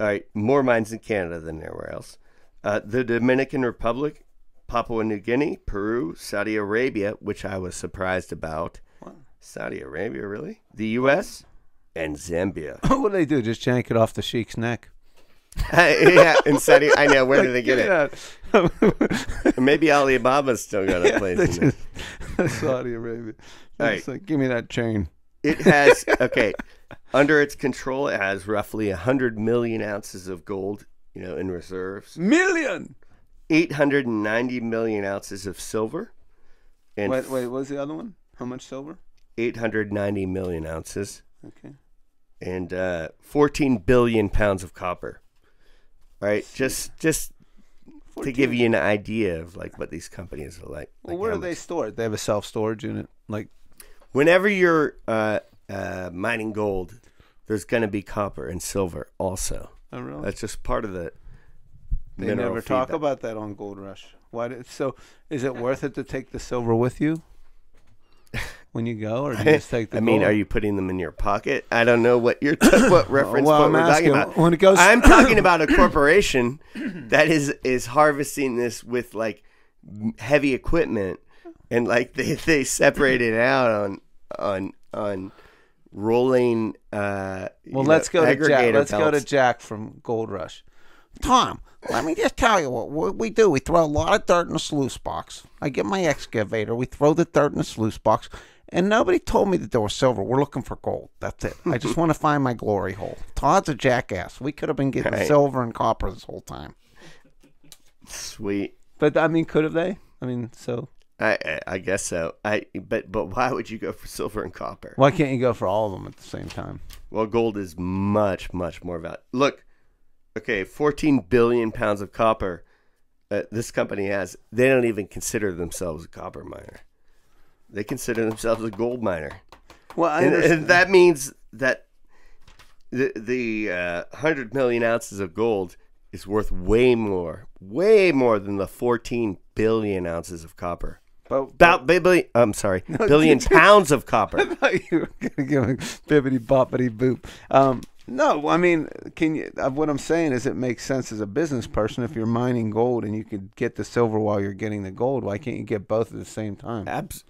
[SPEAKER 1] All right, more mines in Canada than anywhere else. Uh, the Dominican Republic, Papua New Guinea, Peru, Saudi Arabia, which I was surprised about.
[SPEAKER 2] What?
[SPEAKER 1] Saudi Arabia, really? The U.S. and Zambia.
[SPEAKER 2] what do they do? Just yank it off the sheik's neck?
[SPEAKER 1] yeah, and Saudi. I know. Where did they get it?
[SPEAKER 2] it?
[SPEAKER 1] Maybe Alibaba's still got a place. in there.
[SPEAKER 2] Saudi Arabia.
[SPEAKER 1] All
[SPEAKER 2] It's like, give me that chain.
[SPEAKER 1] It has okay. Under its control, it has roughly hundred million ounces of gold, you know, in reserves.
[SPEAKER 2] Million.
[SPEAKER 1] Eight hundred and ninety million ounces of silver, and
[SPEAKER 2] Wait, wait, what was the other one? How much silver?
[SPEAKER 1] eight hundred ninety million ounces,
[SPEAKER 2] Okay.
[SPEAKER 1] and uh, fourteen billion pounds of copper. Right, just just to give you an idea of like what these companies are like.
[SPEAKER 2] Well,
[SPEAKER 1] like
[SPEAKER 2] where do they store it? They have a self storage unit. Like,
[SPEAKER 1] Whenever you're uh, uh, mining gold, there's going to be copper and silver also.
[SPEAKER 2] oh, really?
[SPEAKER 1] That's just part of the.
[SPEAKER 2] They never talk about that on Gold Rush. Why? Did, so, is it worth it to take the silver with you when you go, or do you just take the?
[SPEAKER 1] I mean,
[SPEAKER 2] gold?
[SPEAKER 1] are you putting them in your pocket? I don't know what you're what reference
[SPEAKER 2] well,
[SPEAKER 1] point
[SPEAKER 2] I'm
[SPEAKER 1] we're
[SPEAKER 2] asking,
[SPEAKER 1] talking about.
[SPEAKER 2] when it goes-
[SPEAKER 1] I'm talking about a corporation that is is harvesting this with like heavy equipment, and like they they separate it out on on on rolling. Uh,
[SPEAKER 2] Well, let's
[SPEAKER 1] know,
[SPEAKER 2] go to Jack. Let's go to. Jack from Gold Rush. Tom, let me just tell you what, we do. We throw a lot of dirt in a sluice box. I get my excavator. We throw the dirt in the sluice box. And nobody told me that there was silver. We're looking for gold. That's it. I just want to find my glory hole. Todd's a jackass. We could have been getting
[SPEAKER 1] Right.
[SPEAKER 2] silver and copper this whole time.
[SPEAKER 1] Sweet.
[SPEAKER 2] But I mean, could have they? I mean, so
[SPEAKER 1] I, I I guess so. I but but why would you go for silver and copper?
[SPEAKER 2] why can't you go for all of them at the same time?
[SPEAKER 1] Well, gold is much, much more valuable. Look, okay, 14 billion pounds of copper uh, this company has. They don't even consider themselves a copper miner. They consider themselves a gold miner.
[SPEAKER 2] Well, I
[SPEAKER 1] And, and that means that the, the uh, 100 million ounces of gold is worth way more, way more than the 14 billion ounces of copper.
[SPEAKER 2] but,
[SPEAKER 1] About billion, I'm sorry, billion pounds of copper.
[SPEAKER 2] I thought you were gonna give a bibbity boppity boop. Um, no, I mean, can you? Uh, what I'm saying is, it makes sense as a business person if you're mining gold and you could get the silver while you're getting the gold. Why can't you get both at the same time?
[SPEAKER 1] Abs-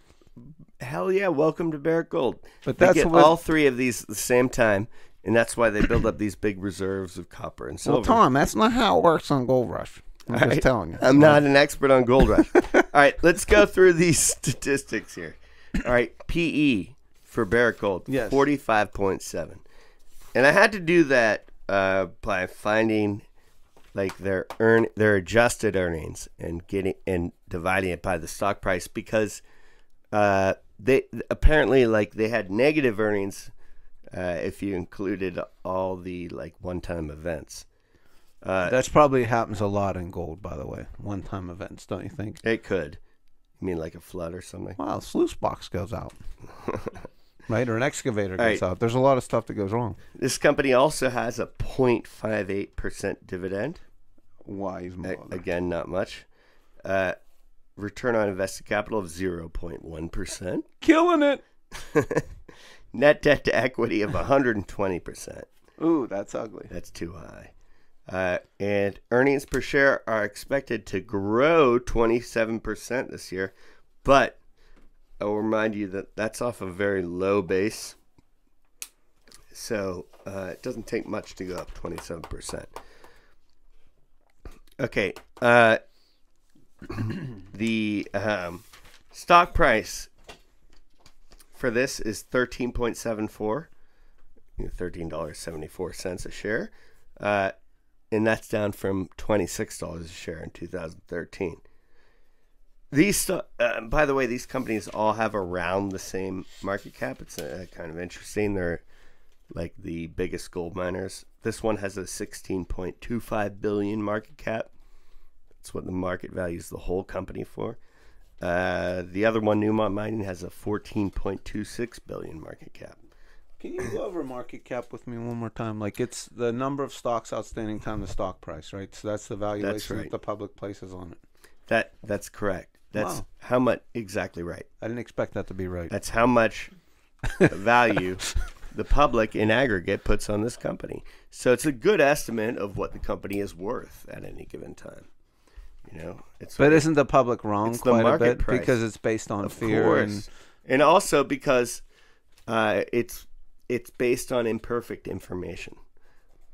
[SPEAKER 1] Hell yeah! Welcome to Barrick Gold.
[SPEAKER 2] But
[SPEAKER 1] They
[SPEAKER 2] that's
[SPEAKER 1] get
[SPEAKER 2] what-
[SPEAKER 1] all three of these at the same time, and that's why they build up these big reserves of copper and silver.
[SPEAKER 2] Well, Tom, that's not how it works on Gold Rush. I'm just
[SPEAKER 1] right.
[SPEAKER 2] telling you.
[SPEAKER 1] I'm not an expert on gold rush. all right, let's go through these statistics here. All right, PE for Barrick Gold,
[SPEAKER 2] Yes.
[SPEAKER 1] forty-five point seven, and I had to do that uh, by finding like their earn their adjusted earnings and getting and dividing it by the stock price because uh, they apparently like they had negative earnings uh, if you included all the like one-time events. Uh,
[SPEAKER 2] That's probably happens a lot in gold, by the way. One-time events, don't you think?
[SPEAKER 1] It could. You mean like a flood or something?
[SPEAKER 2] Wow, sluice box goes out, right? Or an excavator goes
[SPEAKER 1] right.
[SPEAKER 2] out. There's a lot of stuff that goes wrong.
[SPEAKER 1] This company also has a 0.58% dividend.
[SPEAKER 2] Wise
[SPEAKER 1] A- again, not much. Uh, return on invested capital of 0.1%.
[SPEAKER 2] Killing it.
[SPEAKER 1] Net debt to equity of 120%.
[SPEAKER 2] Ooh, that's ugly.
[SPEAKER 1] That's too high. Uh, and earnings per share are expected to grow 27% this year. But I will remind you that that's off a very low base. so uh, it doesn't take much to go up 27%. Okay. Uh, the um, stock price for this is 13.74, you know, $13.74 a share. Uh, and that's down from $26 a share in 2013. These, uh, by the way, these companies all have around the same market cap. It's uh, kind of interesting. They're like the biggest gold miners. This one has a 16.25 billion market cap. That's what the market values the whole company for. Uh, the other one, Newmont Mining, has a 14.26 billion market cap.
[SPEAKER 2] Can you go over market cap with me one more time? Like it's the number of stocks outstanding times the stock price, right? So that's the valuation
[SPEAKER 1] right.
[SPEAKER 2] that the public places on it.
[SPEAKER 1] That that's correct. That's
[SPEAKER 2] Wow.
[SPEAKER 1] how much exactly right.
[SPEAKER 2] I didn't expect that to be right.
[SPEAKER 1] That's how much value the public in aggregate puts on this company. So it's a good estimate of what the company is worth at any given time. You know, it's
[SPEAKER 2] But isn't the public wrong
[SPEAKER 1] the
[SPEAKER 2] quite a bit
[SPEAKER 1] price.
[SPEAKER 2] because it's based on
[SPEAKER 1] of
[SPEAKER 2] fear
[SPEAKER 1] course,
[SPEAKER 2] and
[SPEAKER 1] and also because uh, it's it's based on imperfect information.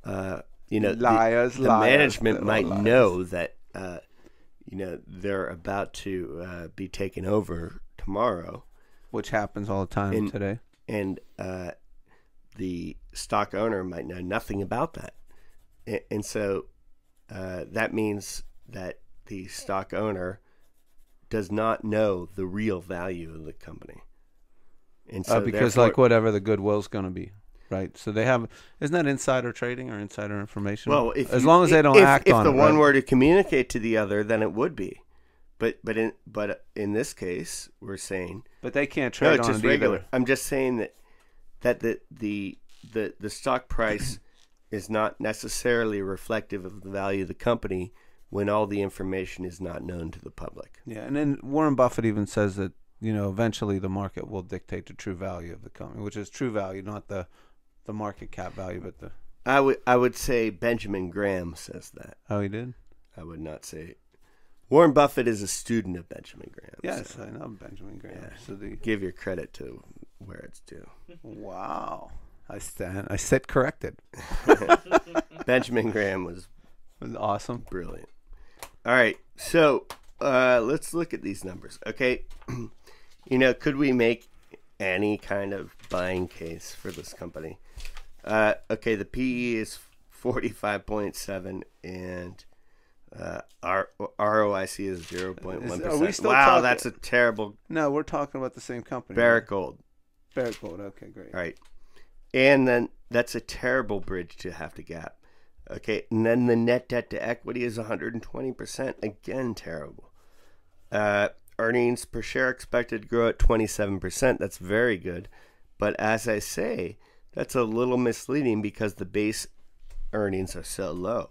[SPEAKER 1] Uh, you know, the-
[SPEAKER 2] liars,
[SPEAKER 1] the,
[SPEAKER 2] liars,
[SPEAKER 1] management might
[SPEAKER 2] liars.
[SPEAKER 1] know that uh, you know they're about to uh, be taken over tomorrow,
[SPEAKER 2] which happens all the time
[SPEAKER 1] In-
[SPEAKER 2] today.
[SPEAKER 1] and uh, the stock owner might know nothing about that, and, and so uh, that means that the stock owner does not know the real value of the company, and so
[SPEAKER 2] uh, because like whatever the goodwill's going to be, right? So they have isn't that insider trading or insider information?
[SPEAKER 1] Well, if
[SPEAKER 2] as
[SPEAKER 1] you-
[SPEAKER 2] long as they don't
[SPEAKER 1] if,
[SPEAKER 2] act
[SPEAKER 1] if
[SPEAKER 2] on
[SPEAKER 1] the
[SPEAKER 2] it,
[SPEAKER 1] one
[SPEAKER 2] right?
[SPEAKER 1] were to communicate to the other, then it would be. But but in but in this case, we're saying
[SPEAKER 2] but they can't
[SPEAKER 1] no,
[SPEAKER 2] trade
[SPEAKER 1] it's
[SPEAKER 2] on
[SPEAKER 1] just
[SPEAKER 2] it
[SPEAKER 1] regular.
[SPEAKER 2] either.
[SPEAKER 1] I'm just saying that that the the the, the stock price is not necessarily reflective of the value of the company when all the information is not known to the public.
[SPEAKER 2] Yeah, and then Warren Buffett even says that you know eventually the market will dictate the true value of the company, which is true value, not the the market cap value, but the
[SPEAKER 1] I would I would say Benjamin Graham says that.
[SPEAKER 2] Oh, he did.
[SPEAKER 1] I would not say Warren Buffett is a student of Benjamin Graham.
[SPEAKER 2] Yes,
[SPEAKER 1] so
[SPEAKER 2] I know Benjamin Graham.
[SPEAKER 1] Yeah.
[SPEAKER 2] So the
[SPEAKER 1] give your credit to where it's due.
[SPEAKER 2] wow, I stand. I sit corrected.
[SPEAKER 1] Benjamin Graham was
[SPEAKER 2] was awesome.
[SPEAKER 1] brilliant. All right, so uh, let's look at these numbers. Okay, you know, could we make any kind of buying case for this company? Uh, okay, the PE is forty-five point seven, and uh, R- ROIC is zero point one
[SPEAKER 2] are we still
[SPEAKER 1] Wow,
[SPEAKER 2] talking-
[SPEAKER 1] that's a terrible
[SPEAKER 2] No, we're talking about the same company.
[SPEAKER 1] Barrick Gold.
[SPEAKER 2] Barrick Okay, great.
[SPEAKER 1] All right. And then that's a terrible bridge to have to gap. Okay. And then the net debt to equity is 120%. Again, terrible. Uh, earnings per share expected to grow at 27%. That's very good. But as I say, that's a little misleading because the base earnings are so low.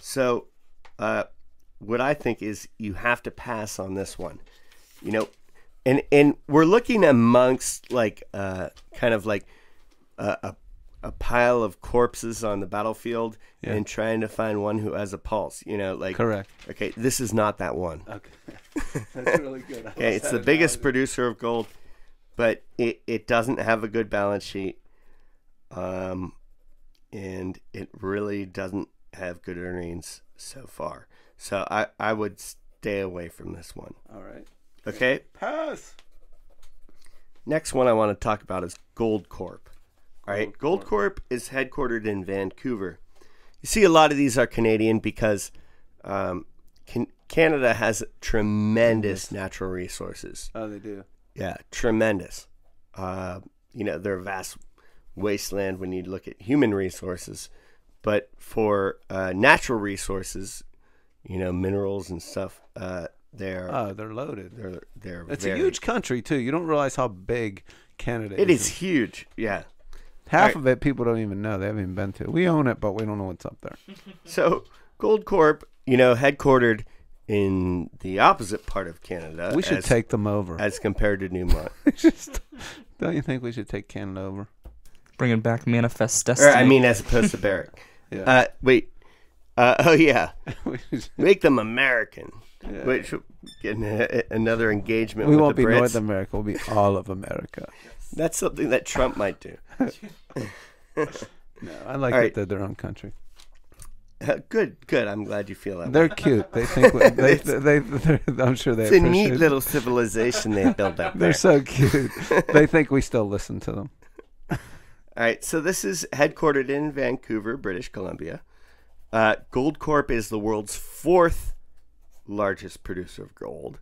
[SPEAKER 1] So, uh, what I think is you have to pass on this one. You know, and and we're looking amongst like uh, kind of like a, a, a pile of corpses on the battlefield
[SPEAKER 2] Yeah.
[SPEAKER 1] and trying to find one who has a pulse. You know, like
[SPEAKER 2] Correct.
[SPEAKER 1] okay, this is not that one.
[SPEAKER 2] Okay, that's really good.
[SPEAKER 1] Okay, it's
[SPEAKER 2] that
[SPEAKER 1] the biggest producer of gold, but it, it doesn't have a good balance sheet, um, and it really doesn't have good earnings so far. So I, I would stay away from this one.
[SPEAKER 2] All right.
[SPEAKER 1] Okay.
[SPEAKER 2] Pass.
[SPEAKER 1] Next one I want to talk about is Gold Corp. All right, Gold Corp is headquartered in Vancouver. You see, a lot of these are Canadian because um, can, Canada has tremendous natural resources.
[SPEAKER 2] Oh, they do.
[SPEAKER 1] Yeah, tremendous. Uh, you know, they're a vast wasteland when you look at human resources, but for uh, natural resources, you know, minerals and stuff, uh, they're
[SPEAKER 2] Oh, they're loaded.
[SPEAKER 1] they're they're
[SPEAKER 2] It's
[SPEAKER 1] very,
[SPEAKER 2] a huge country too. You don't realize how big Canada
[SPEAKER 1] It
[SPEAKER 2] is.
[SPEAKER 1] is huge. Yeah.
[SPEAKER 2] Half
[SPEAKER 1] Alright.
[SPEAKER 2] of it people don't even know. They haven't even been to. We own it, but we don't know what's up there.
[SPEAKER 1] So Gold Corp, you know, headquartered in the opposite part of Canada.
[SPEAKER 2] we should
[SPEAKER 1] as,
[SPEAKER 2] take them over.
[SPEAKER 1] as compared to Newmont.
[SPEAKER 2] Just, don't you think we should take Canada over?
[SPEAKER 4] Bringing back Manifest
[SPEAKER 1] or
[SPEAKER 4] Destiny.
[SPEAKER 1] I mean, as opposed to Barrick.
[SPEAKER 2] Yeah.
[SPEAKER 1] Uh, wait. Uh, oh yeah, make them American.
[SPEAKER 2] yeah.
[SPEAKER 1] Which getting a, another engagement.
[SPEAKER 2] we
[SPEAKER 1] with
[SPEAKER 2] won't be
[SPEAKER 1] Brits.
[SPEAKER 2] North America. We'll be all of America.
[SPEAKER 1] That's something that Trump might do.
[SPEAKER 2] No, I like
[SPEAKER 1] All
[SPEAKER 2] that they're their own country.
[SPEAKER 1] Uh, good, good. I'm glad you feel that.
[SPEAKER 2] They're cute. They think they, they, they, I'm sure they
[SPEAKER 1] It's a neat
[SPEAKER 2] it.
[SPEAKER 1] little civilization they built up
[SPEAKER 2] They're
[SPEAKER 1] there.
[SPEAKER 2] so cute. they think we still listen to them.
[SPEAKER 1] All right, so this is headquartered in Vancouver, British Columbia. Uh, Gold Corp is the world's fourth largest producer of gold.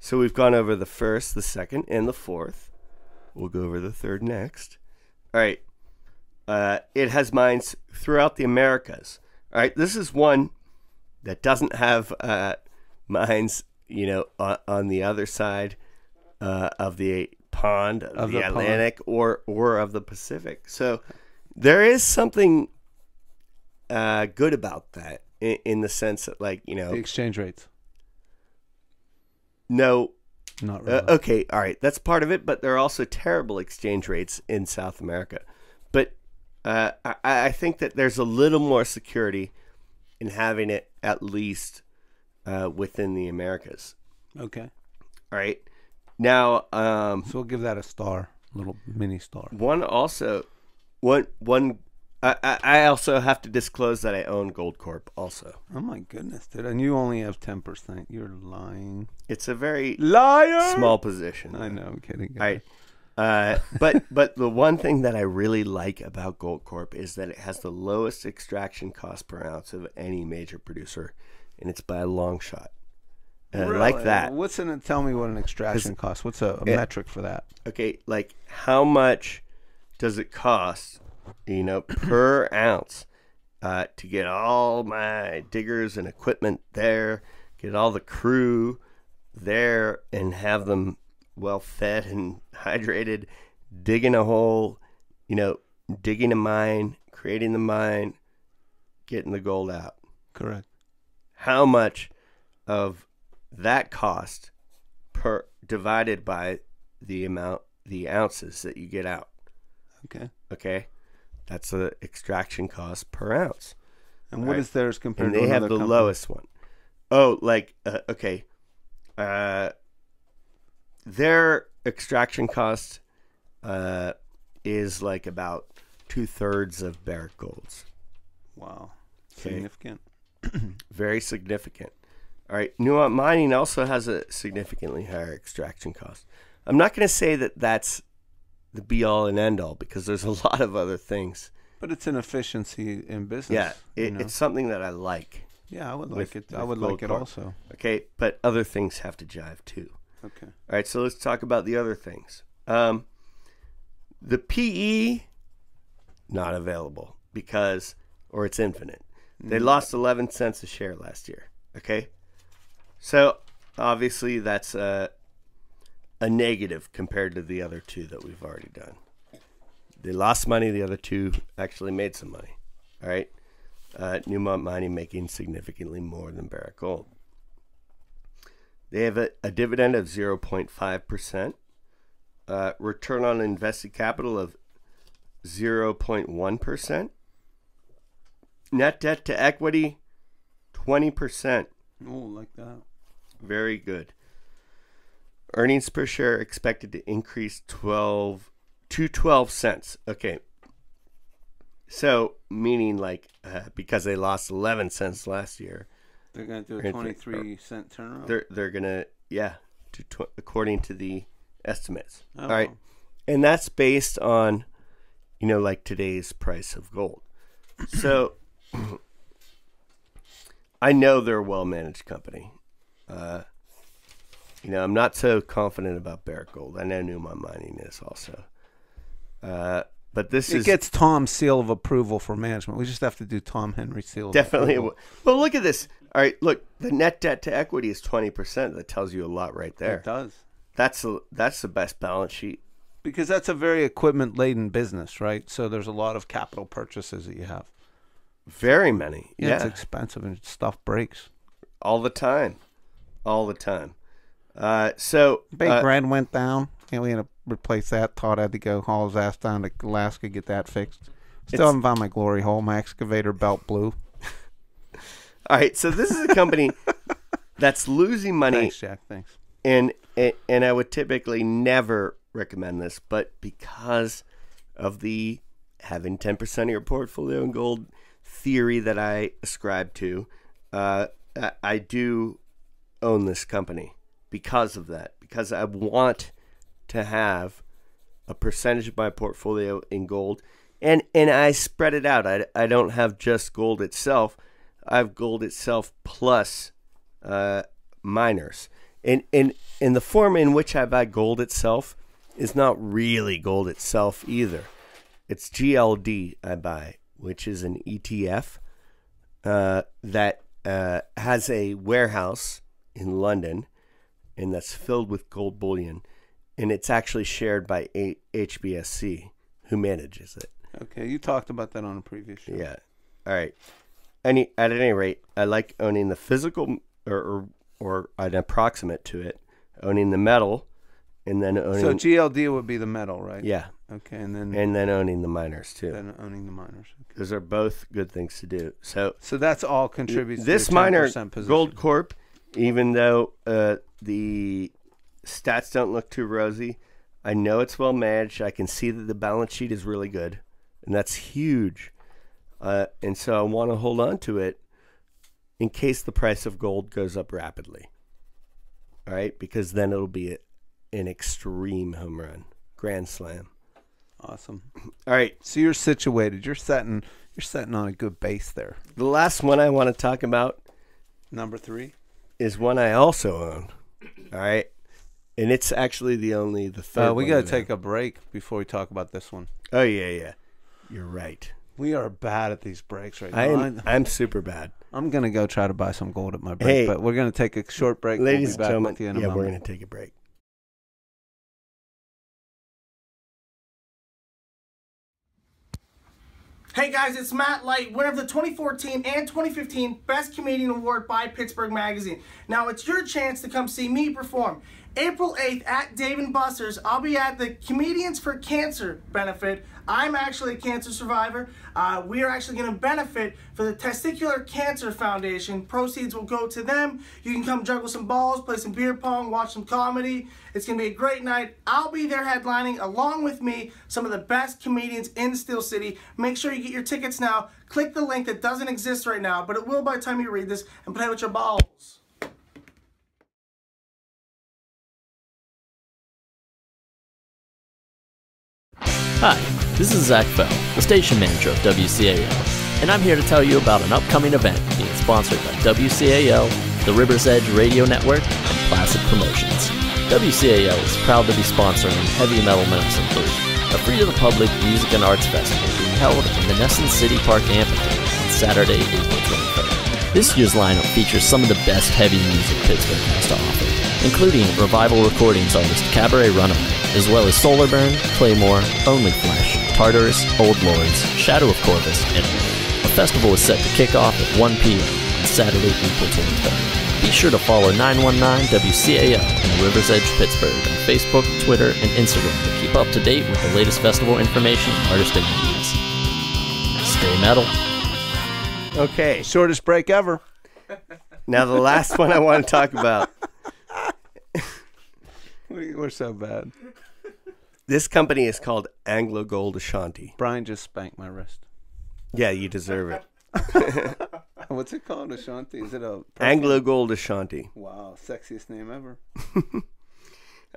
[SPEAKER 1] So we've gone over the first, the second, and the fourth. We'll go over the third next. All right. Uh, it has mines throughout the Americas. All right, this is one that doesn't have uh, mines, you know, on, on the other side uh, of the pond, of,
[SPEAKER 2] Of
[SPEAKER 1] the,
[SPEAKER 2] the pond.
[SPEAKER 1] Atlantic, or or of the Pacific. So there is something uh, good about that in, in the sense that, like, you know,
[SPEAKER 2] The exchange rates,
[SPEAKER 1] no
[SPEAKER 2] not really.
[SPEAKER 1] Uh, okay, all right, that's part of it, but there are also terrible exchange rates in South America. But uh, I, I think that there's a little more security in having it at least uh, within the Americas.
[SPEAKER 2] okay,
[SPEAKER 1] All right. Now, um,
[SPEAKER 2] so we'll give that a star, little mini star.
[SPEAKER 1] one also, one one. I, I I also have to disclose that I own Gold Corp. Also,
[SPEAKER 2] Oh my goodness, dude! And you only have ten percent. You're lying,
[SPEAKER 1] it's a very
[SPEAKER 2] liar.
[SPEAKER 1] small position.
[SPEAKER 2] I know. I'm kidding.
[SPEAKER 1] All right. Uh, but but the one thing that I really like about Gold Corp is that it has the lowest extraction cost per ounce of any major producer, and it's by a long shot. And I like that.
[SPEAKER 2] What's in it? Tell me what an extraction costs. What's a, a
[SPEAKER 1] it-
[SPEAKER 2] metric for that?
[SPEAKER 1] Okay, like how much does it cost, you know, per ounce, uh, to get all my diggers and equipment there, get all the crew there, and have them well fed and hydrated, digging a hole, you know, digging a mine, creating the mine, getting the gold out.
[SPEAKER 2] Correct.
[SPEAKER 1] How much of that cost per divided by the amount the ounces that you get out?
[SPEAKER 2] Okay.
[SPEAKER 1] Okay, that's the extraction cost per ounce,
[SPEAKER 2] And what is
[SPEAKER 1] Right.
[SPEAKER 2] theirs compared
[SPEAKER 1] and
[SPEAKER 2] to
[SPEAKER 1] they have the
[SPEAKER 2] company?
[SPEAKER 1] lowest one. Oh, like uh, okay, uh, their extraction cost uh, is like about two thirds of Barrick Gold's.
[SPEAKER 2] Wow.
[SPEAKER 1] Okay.
[SPEAKER 2] Significant.
[SPEAKER 1] Very significant. All right, Newmont Mining also has a significantly higher extraction cost. I'm not going to say that that's the be all and end all because there's a lot of other things.
[SPEAKER 2] But it's an efficiency in business.
[SPEAKER 1] Yeah,
[SPEAKER 2] you know?
[SPEAKER 1] it's something that I like.
[SPEAKER 2] yeah, I would
[SPEAKER 1] with-
[SPEAKER 2] like it. I
[SPEAKER 1] with
[SPEAKER 2] would
[SPEAKER 1] Gold
[SPEAKER 2] like it also.
[SPEAKER 1] Okay, but other things have to jive too.
[SPEAKER 2] Okay.
[SPEAKER 1] All right, so let's talk about the other things. Um, the PE not available because, or it's infinite. They lost 11 cents a share last year. Okay, so obviously that's a a negative compared to the other two that we've already done. They lost money. The other two actually made some money. All right, uh, Newmont Mining making significantly more than Barrick Gold. They have a, a dividend of 0.5%, uh, return on invested capital of 0.1%, net debt to equity 20%.
[SPEAKER 2] Oh, like that.
[SPEAKER 1] Very good. Earnings per share expected to increase 12 to 12 cents. Okay. So, meaning like uh, because they lost 11 cents last year,
[SPEAKER 2] They're gonna do a
[SPEAKER 1] Right,
[SPEAKER 2] twenty-three cent turnaround.
[SPEAKER 1] they're they're gonna yeah, to tw- according to the estimates.
[SPEAKER 2] Oh,
[SPEAKER 1] All right, and that's based on, you know, like today's price of gold. So, I know they're a well managed company. Uh, you know, I'm not so confident about Barrick Gold. I know Newmont Mining is also. Uh, but this
[SPEAKER 2] It
[SPEAKER 1] is
[SPEAKER 2] gets Tom's seal of approval for management. We just have to do Tom Henry seal. of
[SPEAKER 1] definitely.
[SPEAKER 2] approval.
[SPEAKER 1] Well, look at this. All right, look, the net debt to equity is 20%. That tells you a lot right there.
[SPEAKER 2] It does
[SPEAKER 1] That's a, that's the best balance sheet.
[SPEAKER 2] because that's a very equipment laden business, right? So there's a lot of capital purchases that you have.
[SPEAKER 1] Very many.
[SPEAKER 2] Yeah,
[SPEAKER 1] Yeah,
[SPEAKER 2] it's expensive and stuff breaks.
[SPEAKER 1] all the time, all the time. Uh, so
[SPEAKER 2] Big
[SPEAKER 1] uh,
[SPEAKER 2] Red went down, and we had to replace that. Todd had to go haul his ass down to Alaska get that fixed. Still haven't found my glory hole. My excavator belt blew.
[SPEAKER 1] all right, so this is a company that's losing money,
[SPEAKER 2] Thanks, Jack. Thanks.
[SPEAKER 1] and, and and I would typically never recommend this, but because of the having 10% of your portfolio in gold theory that I ascribe to, uh, I- I do own this company because of that, because I want to have a percentage of my portfolio in gold and and I spread it out. I, I don't have just gold itself. I have gold itself plus uh, miners. And and and the form in which I buy gold itself is not really gold itself either. It's GLD I buy, which is an ETF uh, that uh, has a warehouse in London, and that's filled with gold bullion, and it's actually shared by a- HBSC, who manages it.
[SPEAKER 2] Okay, you talked about that on a previous show.
[SPEAKER 1] Yeah. All right. Any at any rate, I like owning the physical or or, or an approximate to it, owning the metal, and then owning
[SPEAKER 2] So GLD would be the metal, right?
[SPEAKER 1] yeah,
[SPEAKER 2] Okay, and then
[SPEAKER 1] and then owning the miners too.
[SPEAKER 2] then owning the miners. Okay.
[SPEAKER 1] Those are both good things to do. So
[SPEAKER 2] So that's all contributes.
[SPEAKER 1] this
[SPEAKER 2] to
[SPEAKER 1] miner
[SPEAKER 2] position.
[SPEAKER 1] Gold Corp, even though uh, the stats don't look too rosy, I know it's well managed. I can see that the balance sheet is really good, and that's huge. Uh, and so I want to hold on to it in case the price of gold goes up rapidly. All right, because then it'll be a, an extreme home run, grand slam.
[SPEAKER 2] Awesome.
[SPEAKER 1] All right,
[SPEAKER 2] So you're situated. You're setting. You're setting on a good base there.
[SPEAKER 1] the last one I want to talk about
[SPEAKER 2] Number three.
[SPEAKER 1] Is one I also own. All right. And it's actually the only the third.
[SPEAKER 2] Uh, we got to take a break before we talk about this one.
[SPEAKER 1] Oh yeah, yeah. You're right.
[SPEAKER 2] We are bad at these breaks right now.
[SPEAKER 1] I am.
[SPEAKER 2] I'm,
[SPEAKER 1] super bad,
[SPEAKER 2] I'm gonna go try to buy some gold at my break,
[SPEAKER 1] Hey.
[SPEAKER 2] but we're gonna take a short break.
[SPEAKER 1] ladies
[SPEAKER 2] we'll
[SPEAKER 1] and
[SPEAKER 2] back
[SPEAKER 1] gentlemen.
[SPEAKER 2] with you in a
[SPEAKER 1] Yeah, we're gonna take a break.
[SPEAKER 5] Hey guys, it's Matt Light, winner of the 2014 and 2015 Best Comedian Award by Pittsburgh Magazine. Now it's your chance to come see me perform. April 8th at Dave and Buster's, I'll be at the Comedians for Cancer benefit. I'm actually a cancer survivor. Uh, we are actually going to benefit for the Testicular Cancer Foundation. Proceeds will go to them. You can come juggle some balls, play some beer pong, watch some comedy. It's going to be a great night. I'll be there headlining along with me, some of the best comedians in Steel City. Make sure you get your tickets now. Click the link that doesn't exist right now, but it will by the time you read this, and play with your balls.
[SPEAKER 6] Hi, this is Zach Bell, the station manager of WCAL, and I'm here to tell you about an upcoming event being sponsored by WCAL, the Rivers Edge Radio Network, and Placid Promotions. WCAL is proud to be sponsoring Heavy Metal Medicine 3, a free-to-the-public music and arts festival being held in the Nesson City Park Amphitheater on Saturday, April 23rd. This year's lineup features some of the best heavy music Pittsburgh has to offer, including revival recordings artist Cabaret Runaway, as well as Solarburn, Claymore, Only Flesh, Tartarus, Old Lords, Shadow of Corvus, and more. The festival is set to kick off at 1 p.m. on Saturday, April 23rd. Be sure to follow 919 WCAL and Rivers Edge Pittsburgh on Facebook, Twitter, and Instagram to keep up to date with the latest festival information and artist interviews. Stay metal.
[SPEAKER 1] Okay.
[SPEAKER 2] Shortest break ever.
[SPEAKER 1] Now the last one I want to talk about.
[SPEAKER 2] We, we're so bad.
[SPEAKER 1] This company is called Anglo Gold Ashanti.
[SPEAKER 2] Brian just spanked my wrist.
[SPEAKER 1] Yeah, you deserve it.
[SPEAKER 2] What's it called? Ashanti? Is it a perfume?
[SPEAKER 1] Anglo Gold Ashanti.
[SPEAKER 2] Wow, sexiest name ever.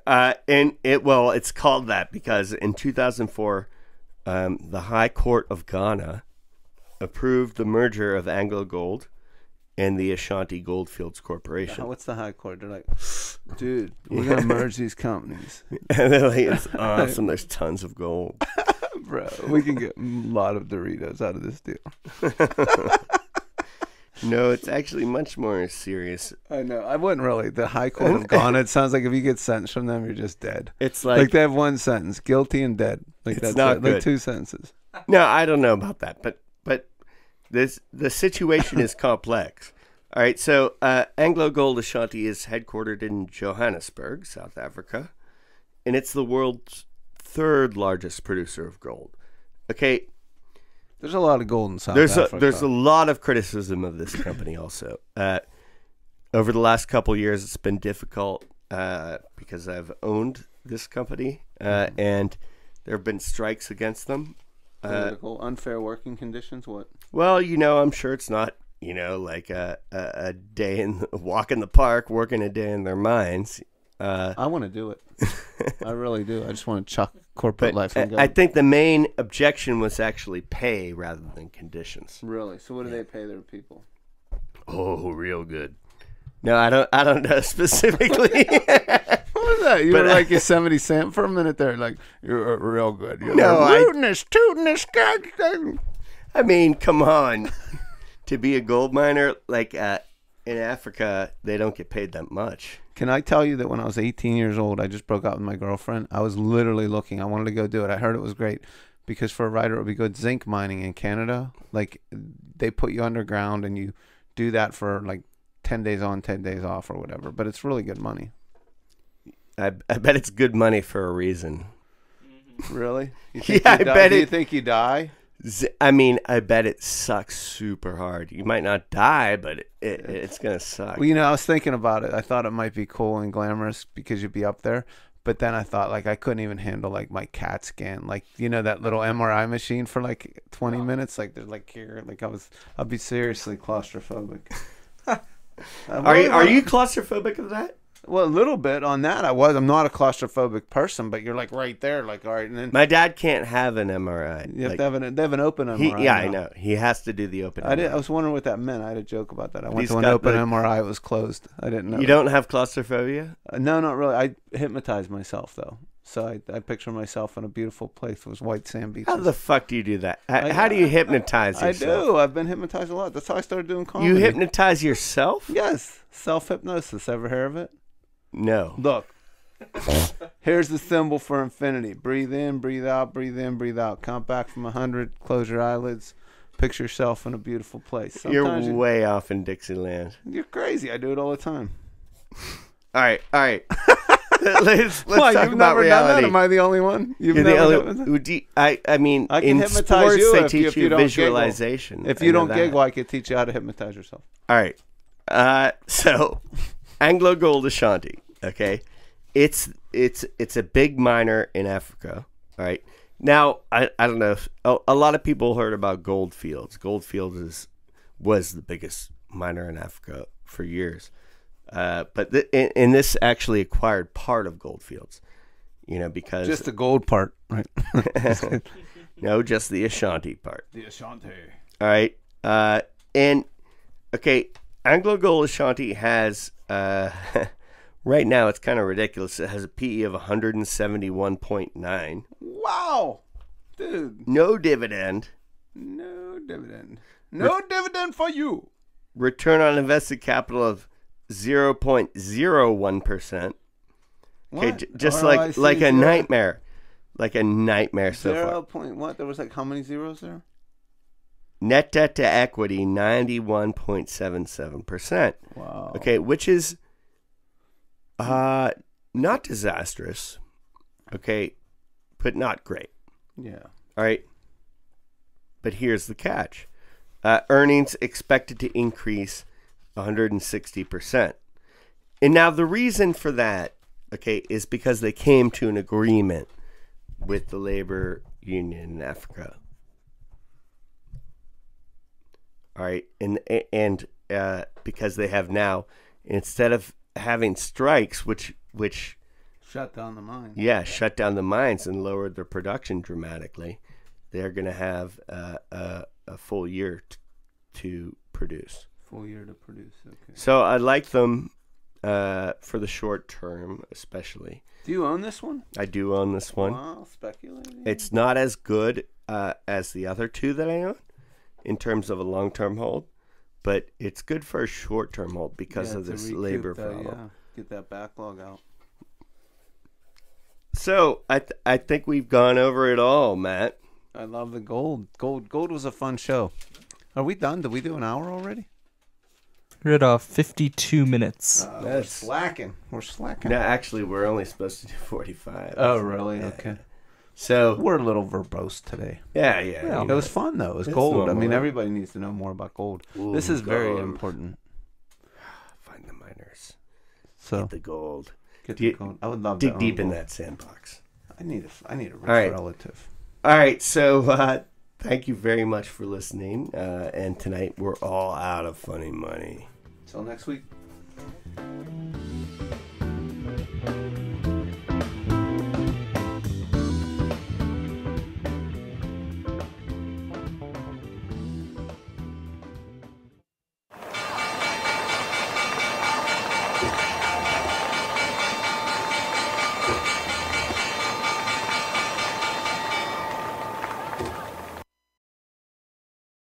[SPEAKER 1] Uh, and it well, it's called that because in 2004, um, the High Court of Ghana approved the merger of Anglo Gold and the Ashanti Goldfields Corporation.
[SPEAKER 2] What's the high court? They're like, dude, we're gonna merge these companies,
[SPEAKER 1] and they're like, it's awesome. There's tons of gold.
[SPEAKER 2] bro. We can get a lot of Doritos out of this deal.
[SPEAKER 1] No, it's actually much more serious.
[SPEAKER 2] I know. I wouldn't really. The high court of Ghana. It sounds like if you get sentenced from them, you're just dead.
[SPEAKER 1] It's
[SPEAKER 2] Like,
[SPEAKER 1] like,
[SPEAKER 2] they have one sentence: guilty and dead. Like
[SPEAKER 1] It's
[SPEAKER 2] that's
[SPEAKER 1] not
[SPEAKER 2] it. Like two sentences.
[SPEAKER 1] no, I don't know about that, but this the situation is complex. All right, so uh, Anglo Gold Ashanti is headquartered in Johannesburg, South Africa, and it's the world's third largest producer of gold. Okay,
[SPEAKER 2] There's a lot of gold in South
[SPEAKER 1] there's
[SPEAKER 2] Africa.
[SPEAKER 1] a there's a lot of criticism of this company also. Uh, over the last couple years, it's been difficult uh, because I've owned this company, uh, and there have been strikes against them.
[SPEAKER 2] Political unfair working conditions. What?
[SPEAKER 1] Well, you know, I'm sure it's not, you know, like a, a, a day in a walk in the park, working a day in their minds. Uh,
[SPEAKER 2] I want to do it. I really do. I just want to chuck corporate
[SPEAKER 1] but
[SPEAKER 2] life
[SPEAKER 1] I,
[SPEAKER 2] and go.
[SPEAKER 1] I think the main objection was actually pay rather than conditions.
[SPEAKER 2] really. So what do they pay their people?
[SPEAKER 1] Oh, real good. No, I don't. I don't know specifically.
[SPEAKER 2] What was that? You
[SPEAKER 1] But,
[SPEAKER 2] were
[SPEAKER 1] uh,
[SPEAKER 2] like Yosemite Sam for a minute there. Like you're real good. You're
[SPEAKER 1] No,
[SPEAKER 2] like,
[SPEAKER 1] I-
[SPEAKER 2] rooting this, tooting this guy.
[SPEAKER 1] I mean, come on. to be a gold miner, like uh, in Africa, they don't get paid that much.
[SPEAKER 2] Can I tell you that when I was 18 years old, I just broke up with my girlfriend. I was literally looking. I wanted to go do it. I heard it was great because for a writer, it would be good. Zinc mining in Canada, like they put you underground and you do that for like 10 days on, 10 days off, or whatever. But it's really good money.
[SPEAKER 1] I, I bet it's good money for a reason.
[SPEAKER 2] Really? You
[SPEAKER 1] Yeah,
[SPEAKER 2] you
[SPEAKER 1] I bet
[SPEAKER 2] Do you think you die?
[SPEAKER 1] I mean, I bet it sucks super hard. You might not die, but it, it, it's gonna suck.
[SPEAKER 2] Well, you know, I was thinking about it. I thought it might be cool and glamorous because you'd be up there. But then I thought, like, I couldn't even handle like my CAT scan, like you know that little MRI machine for like 20 minutes. Like, there's like here, like I was, I'd be seriously claustrophobic.
[SPEAKER 1] Are you are you claustrophobic of that?
[SPEAKER 2] Well, a little bit on that. I was. I'm not a claustrophobic person, but you're like right there, like all right, and then
[SPEAKER 1] My dad can't have an MRI.
[SPEAKER 2] you have
[SPEAKER 1] Like,
[SPEAKER 2] to have an, they have an open MRI.
[SPEAKER 1] he, yeah, I know. He has to do the open.
[SPEAKER 2] I did. I was wondering what that meant. I had a joke about that. I went
[SPEAKER 1] He's
[SPEAKER 2] to an open
[SPEAKER 1] the-
[SPEAKER 2] MRI. It was closed. I didn't know.
[SPEAKER 1] You don't have claustrophobia?
[SPEAKER 2] Uh, no, not really. I hypnotize myself though. So I, I picture myself in a beautiful place with white sand beaches.
[SPEAKER 1] How the fuck do you do that?
[SPEAKER 2] I-
[SPEAKER 1] How do you hypnotize
[SPEAKER 2] I
[SPEAKER 1] yourself?
[SPEAKER 2] do. I've been hypnotized a lot. That's how I started doing comedy.
[SPEAKER 1] You hypnotize yourself?
[SPEAKER 2] Yes, self hypnosis. Ever hear of it?
[SPEAKER 1] No.
[SPEAKER 2] Look. Here's the symbol for infinity. Breathe in, breathe out, breathe in, breathe out. Count back from 100. Close your eyelids. Picture yourself in a beautiful place.
[SPEAKER 1] You're
[SPEAKER 2] Sometimes you-
[SPEAKER 1] way off in Dixieland.
[SPEAKER 2] you're crazy. I do it all the time.
[SPEAKER 1] All right, all right. let's let's
[SPEAKER 2] Why,
[SPEAKER 1] talk
[SPEAKER 2] you've
[SPEAKER 1] about
[SPEAKER 2] never done that?
[SPEAKER 1] reality.
[SPEAKER 2] Am I the only one? You've
[SPEAKER 1] You're the
[SPEAKER 2] never done that?
[SPEAKER 1] you- I, I mean,
[SPEAKER 2] I can
[SPEAKER 1] in
[SPEAKER 2] hypnotize
[SPEAKER 1] sports
[SPEAKER 2] you
[SPEAKER 1] they
[SPEAKER 2] if you-
[SPEAKER 1] teach
[SPEAKER 2] if
[SPEAKER 1] you,
[SPEAKER 2] you don't giggle.
[SPEAKER 1] visualization.
[SPEAKER 2] If
[SPEAKER 1] I
[SPEAKER 2] you
[SPEAKER 1] know
[SPEAKER 2] don't
[SPEAKER 1] that.
[SPEAKER 2] giggle, I could teach you how to hypnotize yourself.
[SPEAKER 1] All right. Uh, so Anglo Gold Ashanti. Okay, it's it's it's a big miner in Africa. All right. Now I, I don't know if a, a lot of people heard about Goldfields. Goldfields is was the biggest miner in Africa for years. Uh, but th- and, and this actually acquired part of Goldfields. You know because
[SPEAKER 2] Just the gold part, right?
[SPEAKER 1] no, just the Ashanti part.
[SPEAKER 2] the Ashanti.
[SPEAKER 1] All right. Uh, and okay, Anglo Gold Ashanti has uh, right now it's kind of ridiculous. It has a PE of 171.9,
[SPEAKER 2] Wow, dude,
[SPEAKER 1] no dividend,
[SPEAKER 2] no dividend, no dividend for you.
[SPEAKER 1] return on invested capital of 0.01 percent. Okay, j- just oh, like
[SPEAKER 2] ROIC
[SPEAKER 1] like a
[SPEAKER 2] zero-
[SPEAKER 1] nightmare, like a nightmare so
[SPEAKER 2] Zero
[SPEAKER 1] far.
[SPEAKER 2] point what? There was like how many zeros there?
[SPEAKER 1] Net debt to equity 91.77 percent.
[SPEAKER 2] Wow.
[SPEAKER 1] Okay, which is uh not disastrous. Okay, but not great.
[SPEAKER 2] Yeah.
[SPEAKER 1] All right. But here's the catch. Uh, earnings expected to increase 160%. And now the reason for that, okay, is because they came to an agreement with the labor union in Africa. All right, and and uh, because they have now, instead of having strikes, which which
[SPEAKER 2] Shut down the mine.
[SPEAKER 1] yeah, shut down the mines and lowered their production dramatically. They're going to have uh, a, a full year t- to produce.
[SPEAKER 2] Full year to produce. Okay.
[SPEAKER 1] So I like them uh, for the short term, especially.
[SPEAKER 2] Do you own this one?
[SPEAKER 1] I do own this one.
[SPEAKER 2] Wow, speculating.
[SPEAKER 1] It's not as good uh, as the other two that I own in terms of a long term hold, but it's good for a short term hold because
[SPEAKER 2] Yeah,
[SPEAKER 1] of this labor
[SPEAKER 2] that,
[SPEAKER 1] problem.
[SPEAKER 2] Yeah. Get that backlog out.
[SPEAKER 1] So I th- I think we've gone over it all, Matt.
[SPEAKER 2] I love the gold. Gold. Gold was a fun show. Are we done? Did we do an hour already?
[SPEAKER 4] We're at uh, 52 minutes.
[SPEAKER 2] Uh, we're slacking. We're slacking.
[SPEAKER 1] No, actually, we're only supposed to do 45.
[SPEAKER 2] Oh, really?
[SPEAKER 1] Yeah.
[SPEAKER 2] Okay.
[SPEAKER 1] So,
[SPEAKER 2] We're a little verbose today.
[SPEAKER 1] yeah, yeah. You
[SPEAKER 2] It was fun though. It was
[SPEAKER 1] It's
[SPEAKER 2] gold. I mean, everybody needs to know more about gold.
[SPEAKER 1] Ooh,
[SPEAKER 2] this is very important.
[SPEAKER 1] Find the miners.
[SPEAKER 2] So
[SPEAKER 1] Get the gold.
[SPEAKER 2] get the gold. I would love to
[SPEAKER 1] Dig deep in that sandbox.
[SPEAKER 2] I need a. I need a rich
[SPEAKER 1] All right.
[SPEAKER 2] relative.
[SPEAKER 1] All right, so uh, thank you very much for listening. Uh, and tonight we're all out of funny money.
[SPEAKER 2] Till next week.